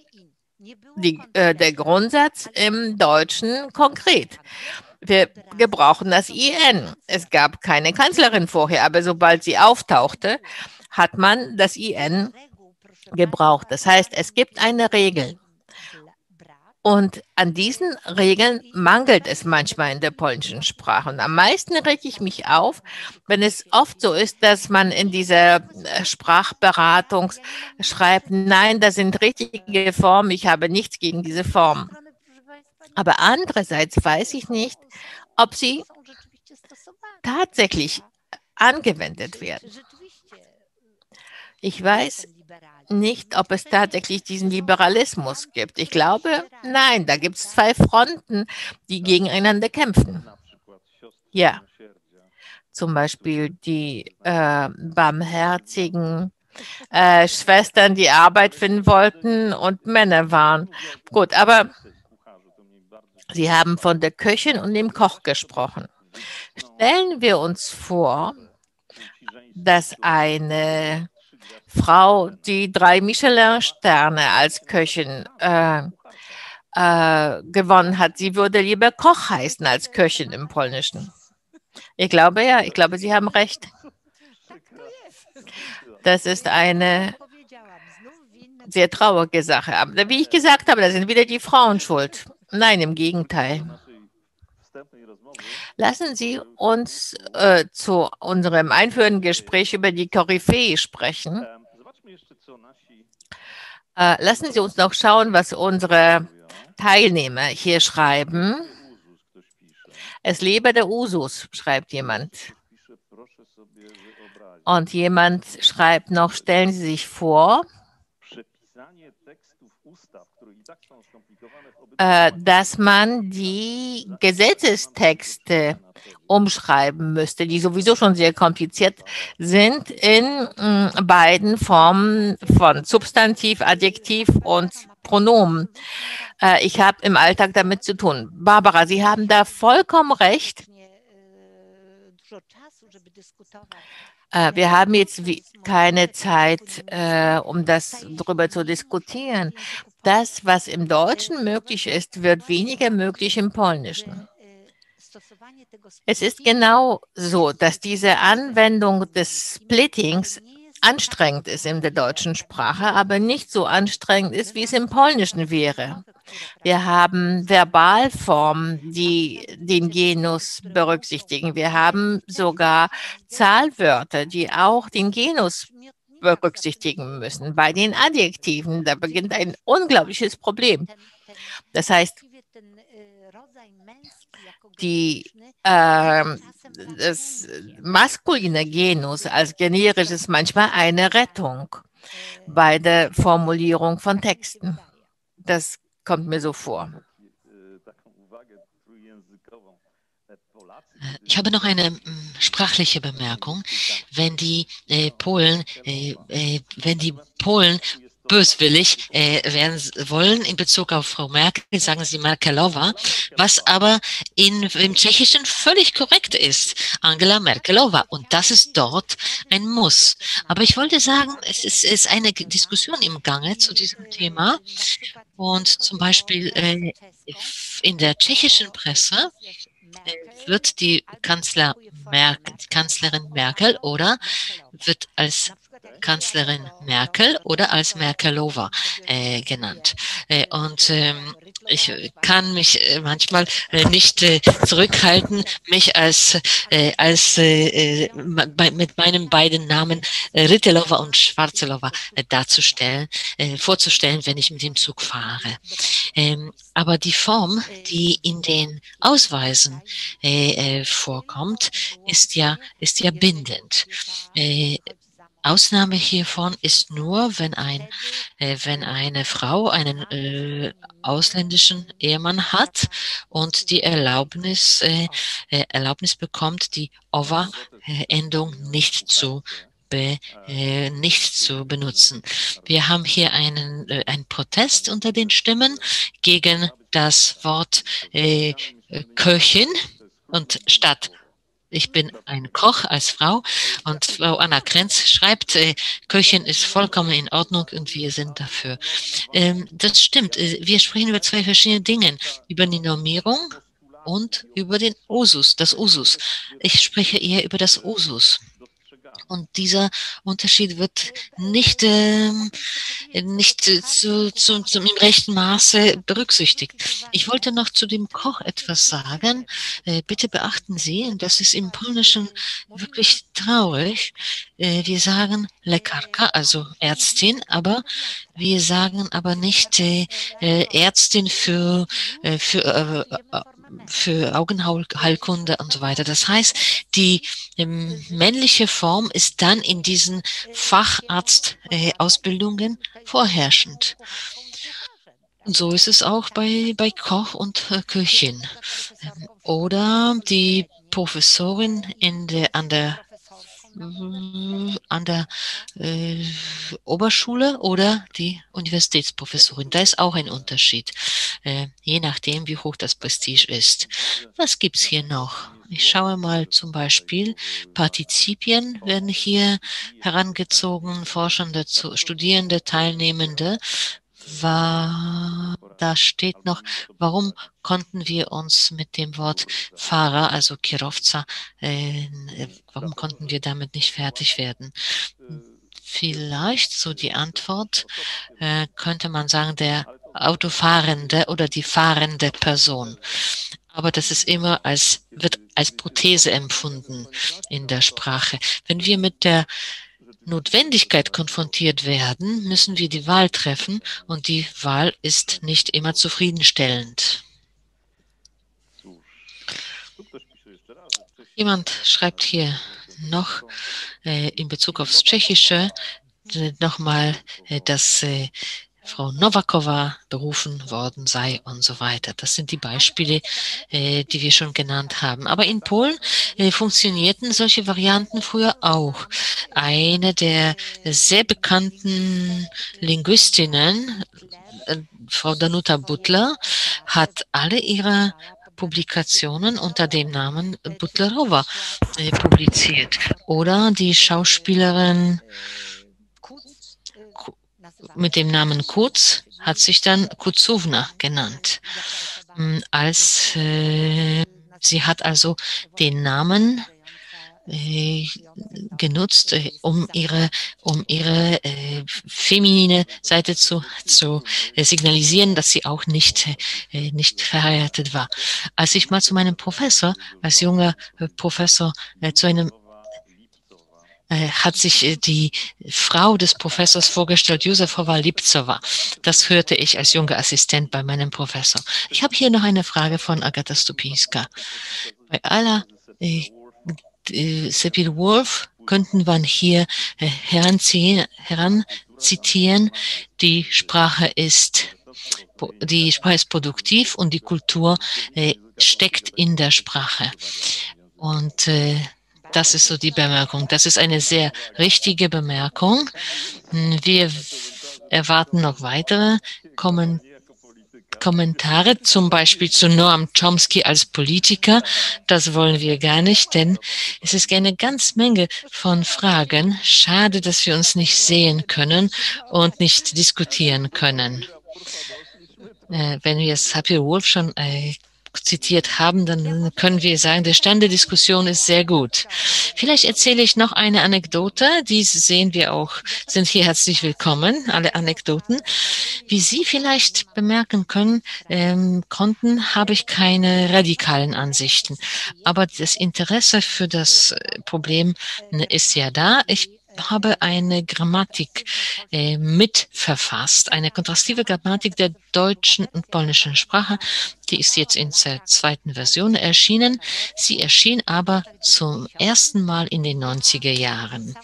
die, äh, der Grundsatz im Deutschen konkret. Wir gebrauchen das IN. Es gab keine Kanzlerin vorher, aber sobald sie auftauchte, hat man das IN gebraucht. Das heißt, es gibt eine Regel. Und an diesen Regeln mangelt es manchmal in der polnischen Sprache. Und am meisten rege ich mich auf, wenn es oft so ist, dass man in dieser äh, Sprachberatung schreibt, nein, das sind richtige Formen, ich habe nichts gegen diese Form. Aber andererseits weiß ich nicht, ob sie tatsächlich angewendet werden. Ich weiß nicht, ob es tatsächlich diesen Liberalismus gibt. Ich glaube, nein, da gibt es zwei Fronten, die gegeneinander kämpfen. Ja, zum Beispiel die äh, barmherzigen äh, Schwestern, die Arbeit finden wollten und Männer waren. Gut, aber Sie haben von der Köchin und dem Koch gesprochen. Stellen wir uns vor, dass eine Frau, die drei Michelin-Sterne als Köchin äh, äh, gewonnen hat. Sie würde lieber Koch heißen als Köchin im Polnischen. Ich glaube ja, ich glaube, Sie haben recht. Das ist eine sehr traurige Sache. Aber wie ich gesagt habe, da sind wieder die Frauen schuld. Nein, im Gegenteil. Lassen Sie uns äh, zu unserem einführenden Gespräch über die Koryphäe sprechen. Äh, lassen Sie uns noch schauen, was unsere Teilnehmer hier schreiben. Es lebe der Usus, schreibt jemand. Und jemand schreibt noch, stellen Sie sich vor, äh, dass man die Gesetzestexte umschreiben müsste, die sowieso schon sehr kompliziert sind, in mm, beiden Formen von Substantiv, Adjektiv und Pronomen. Äh, ich habe im Alltag damit zu tun. Barbara, Sie haben da vollkommen recht. Äh, wir haben jetzt keine Zeit, äh, um das darüber zu diskutieren. Das, was im Deutschen möglich ist, wird weniger möglich im Polnischen. Es ist genau so, dass diese Anwendung des Splittings anstrengend ist in der deutschen Sprache, aber nicht so anstrengend ist, wie es im Polnischen wäre. Wir haben Verbalformen, die den Genus berücksichtigen. Wir haben sogar Zahlwörter, die auch den Genus berücksichtigen müssen. Bei den Adjektiven, da beginnt ein unglaubliches Problem. Das heißt, die, äh, das maskuline Genus als generisch ist manchmal eine Rettung bei der Formulierung von Texten. Das kommt mir so vor. Ich habe noch eine mm, sprachliche Bemerkung. Wenn die äh, Polen, äh, äh, wenn die Polen böswillig äh, werden wollen in Bezug auf Frau Merkel, sagen sie Merkelova, was aber in, im Tschechischen völlig korrekt ist, Angela Merkelova. Und das ist dort ein Muss. Aber ich wollte sagen, es ist, ist eine Diskussion im Gange zu diesem Thema. Und zum Beispiel äh, in der tschechischen Presse wird die Kanzler Merkel, Kanzlerin Merkel oder wird als Kanzlerin Merkel oder als Merkelova äh, genannt. Äh, und ähm, ich kann mich äh, manchmal äh, nicht äh, zurückhalten, mich als, äh, als äh, äh mit meinen beiden Namen äh, Rittelova und Schwarzelova äh, darzustellen, äh, vorzustellen, wenn ich mit dem Zug fahre. Ähm, aber die Form, die in den Ausweisen äh, äh, vorkommt, ist ja, ist ja bindend. Äh, Ausnahme hiervon ist nur, wenn ein, äh, wenn eine Frau einen äh, ausländischen Ehemann hat und die Erlaubnis, äh, äh Erlaubnis bekommt, die OVA-Endung nicht zu Be, äh, nicht zu benutzen. Wir haben hier einen, äh, einen Protest unter den Stimmen gegen das Wort äh, Köchin und statt ich bin ein Koch als Frau und Frau Anna Krenz schreibt, äh, Köchin ist vollkommen in Ordnung und wir sind dafür. Ähm, das stimmt. Äh, wir sprechen über zwei verschiedene Dinge. Über die Normierung und über den Usus, das Usus. Ich spreche eher über das Usus. Und dieser Unterschied wird nicht, ähm, nicht zu, zu, zu, im rechten Maße berücksichtigt. Ich wollte noch zu dem Koch etwas sagen. Äh, bitte beachten Sie, das ist im Polnischen wirklich traurig. Äh, wir sagen Lekarka, also Ärztin, aber wir sagen aber nicht äh, äh Ärztin für, äh, für äh, für Augenheilkunde und so weiter. Das heißt, die ähm, männliche Form ist dann in diesen Facharztausbildungen äh, vorherrschend. Und so ist es auch bei, bei Koch und äh, Köchin. Ähm, oder die Professorin in der, an der an der äh, Oberschule oder die Universitätsprofessorin. Da ist auch ein Unterschied, äh, je nachdem, wie hoch das Prestige ist. Was gibt's hier noch? Ich schaue mal zum Beispiel, Partizipien werden hier herangezogen, Forschende, Studierende, Teilnehmende war, da steht noch, warum konnten wir uns mit dem Wort Fahrer, also Kirovza, äh, warum konnten wir damit nicht fertig werden? Vielleicht so die Antwort äh, könnte man sagen, der Autofahrende oder die fahrende Person. Aber das ist immer als, wird als Prothese empfunden in der Sprache. Wenn wir mit der Notwendigkeit konfrontiert werden, müssen wir die Wahl treffen und die Wahl ist nicht immer zufriedenstellend. Jemand schreibt hier noch äh, in Bezug aufs Tschechische äh, nochmal, äh, dass äh, Frau Novakova berufen worden sei und so weiter. Das sind die Beispiele, äh, die wir schon genannt haben. Aber in Polen äh, funktionierten solche Varianten früher auch. Eine der sehr bekannten Linguistinnen, äh, Frau Danuta Butler, hat alle ihre Publikationen unter dem Namen Butlerova äh, publiziert. Oder die Schauspielerin mit dem Namen Kutz hat sich dann Kutzowna genannt. Hm, als äh, sie hat also den Namen äh, genutzt, äh, um ihre, um ihre äh, feminine Seite zu, zu äh, signalisieren, dass sie auch nicht, äh, nicht verheiratet war. Als ich mal zu meinem Professor, als junger äh, Professor, zu einem hat sich äh, die Frau des Professors vorgestellt, Josefa Lipzova. Das hörte ich als junger Assistent bei meinem Professor. Ich habe hier noch eine Frage von Agatha Stupinska. Bei aller äh, Sepil Wolf könnten wir hier äh, heranziehen, heranzitieren. Die Sprache ist die Sprache ist produktiv und die Kultur äh, steckt in der Sprache. Und äh, das ist so die Bemerkung. Das ist eine sehr richtige Bemerkung. Wir erwarten noch weitere Kommen Kommentare, zum Beispiel zu Noam Chomsky als Politiker. Das wollen wir gar nicht, denn es ist eine ganz Menge von Fragen. Schade, dass wir uns nicht sehen können und nicht diskutieren können. Äh, wenn wir Sapir Wolf schon äh, zitiert haben, dann können wir sagen, der Stand der Diskussion ist sehr gut. Vielleicht erzähle ich noch eine Anekdote. Diese sehen wir auch, sind hier herzlich willkommen, alle Anekdoten. Wie Sie vielleicht bemerken können, ähm, konnten, habe ich keine radikalen Ansichten. Aber das Interesse für das Problem ne, ist ja da. Ich habe eine Grammatik äh, mitverfasst, eine kontrastive Grammatik der deutschen und polnischen Sprache. Die ist jetzt in der zweiten Version erschienen. Sie erschien aber zum ersten Mal in den 90er Jahren.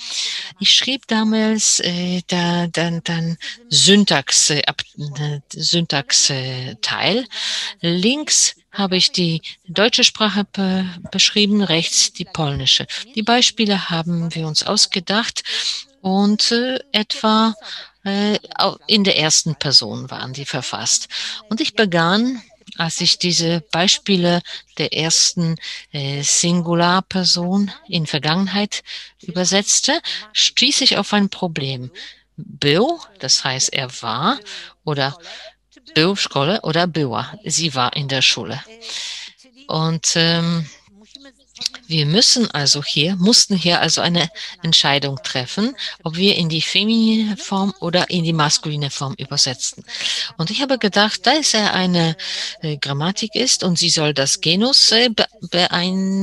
Ich schrieb damals äh, da, dann, dann Syntax, äh, äh, Teil. Links habe ich die deutsche Sprache be beschrieben, rechts die polnische. Die Beispiele haben wir uns ausgedacht und äh, etwa äh, in der ersten Person waren die verfasst. Und ich begann, als ich diese Beispiele der ersten äh, Singularperson in Vergangenheit übersetzte, stieß ich auf ein Problem. Bill, das heißt er war, oder był w szkole oder była. Sie war in der Schule. Und ähm, wir müssen also hier, mussten hier also eine Entscheidung treffen, ob wir in die feminine Form oder in die maskuline Form übersetzen. Und ich habe gedacht, da es ja eine äh, Grammatik ist und sie soll das Genus äh,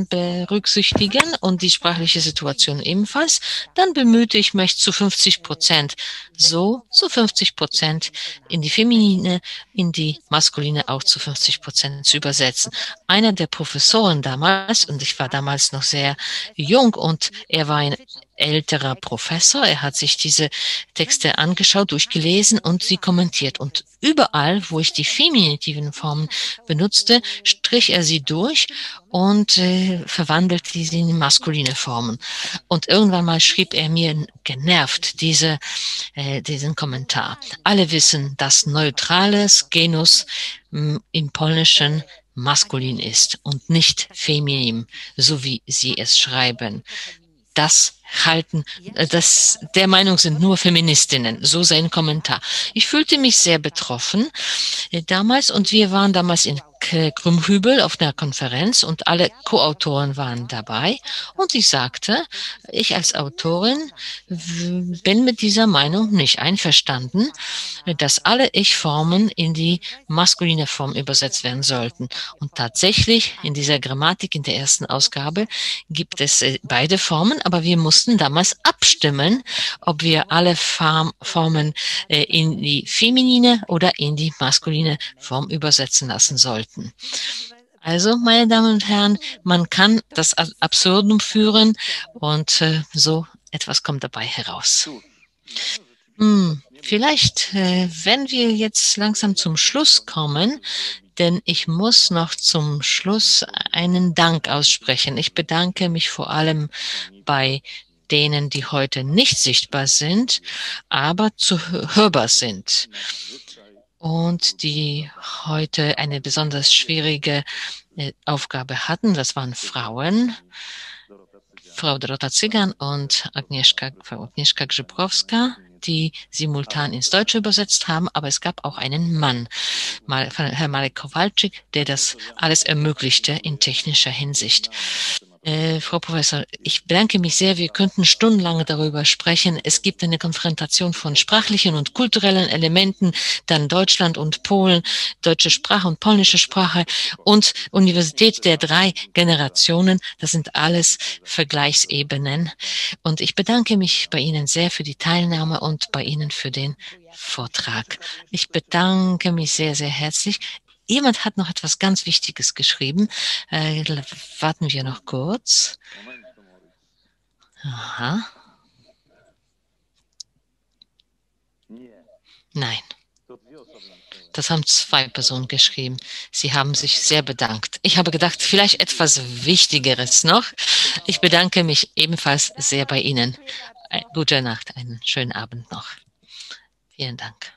berücksichtigen und die sprachliche Situation ebenfalls, dann bemühte ich mich zu 50 Prozent so, zu 50 Prozent in die feminine, in die maskuline auch zu 50 Prozent zu übersetzen. Einer der Professoren damals, und ich war damals noch sehr jung und er war ein älterer Professor. Er hat sich diese Texte angeschaut, durchgelesen und sie kommentiert. Und überall, wo ich die feminitiven Formen benutzte, strich er sie durch und äh, verwandelte sie in maskuline Formen. Und irgendwann mal schrieb er mir genervt diese, äh, diesen Kommentar. Alle wissen, dass neutrales Genus mh, im Polnischen maskulin ist und nicht feminin, so wie sie es schreiben. Das halten, äh, das, der Meinung sind nur Feministinnen. So sein Kommentar. Ich fühlte mich sehr betroffen äh, damals und wir waren damals in Krümhübel auf einer Konferenz und alle Co-Autoren waren dabei. Und ich sagte, ich als Autorin bin mit dieser Meinung nicht einverstanden, dass alle Ich-Formen in die maskuline Form übersetzt werden sollten. Und tatsächlich in dieser Grammatik in der ersten Ausgabe gibt es äh, beide Formen, aber wir mussten damals abstimmen, ob wir alle Formen äh, in die feminine oder in die maskuline Form übersetzen lassen sollten sollten. Also, meine Damen und Herren, man kann das Absurdum führen und äh, so etwas kommt dabei heraus. Hm, vielleicht, äh, wenn wir jetzt langsam zum Schluss kommen, denn ich muss noch zum Schluss einen Dank aussprechen. Ich bedanke mich vor allem bei denen, die heute nicht sichtbar sind, aber zu hörbar sind und die heute eine besonders schwierige äh, Aufgabe hatten. Das waren Frauen, Frau Dorota Zigan und Agnieszka, Frau Agnieszka Grzybrowska, die simultan ins Deutsche übersetzt haben, aber es gab auch einen Mann, Herr Marek Kowalczyk, der das alles ermöglichte in technischer Hinsicht. Äh, Frau Professor, ich bedanke mich sehr. Wir könnten stundenlang darüber sprechen. Es gibt eine Konfrontation von sprachlichen und kulturellen Elementen, dann Deutschland und Polen, deutsche Sprache und polnische Sprache und Universität der drei Generationen. Das sind alles Vergleichsebenen. Und ich bedanke mich bei Ihnen sehr für die Teilnahme und bei Ihnen für den Vortrag. Ich bedanke mich sehr, sehr herzlich. Jemand hat noch etwas ganz Wichtiges geschrieben. Äh, warten wir noch kurz. Aha. Nein. Das haben zwei Personen geschrieben. Sie haben sich sehr bedankt. Ich habe gedacht, vielleicht etwas Wichtigeres noch. Ich bedanke mich ebenfalls sehr bei Ihnen. Gute Nacht, einen schönen Abend noch. Vielen Dank.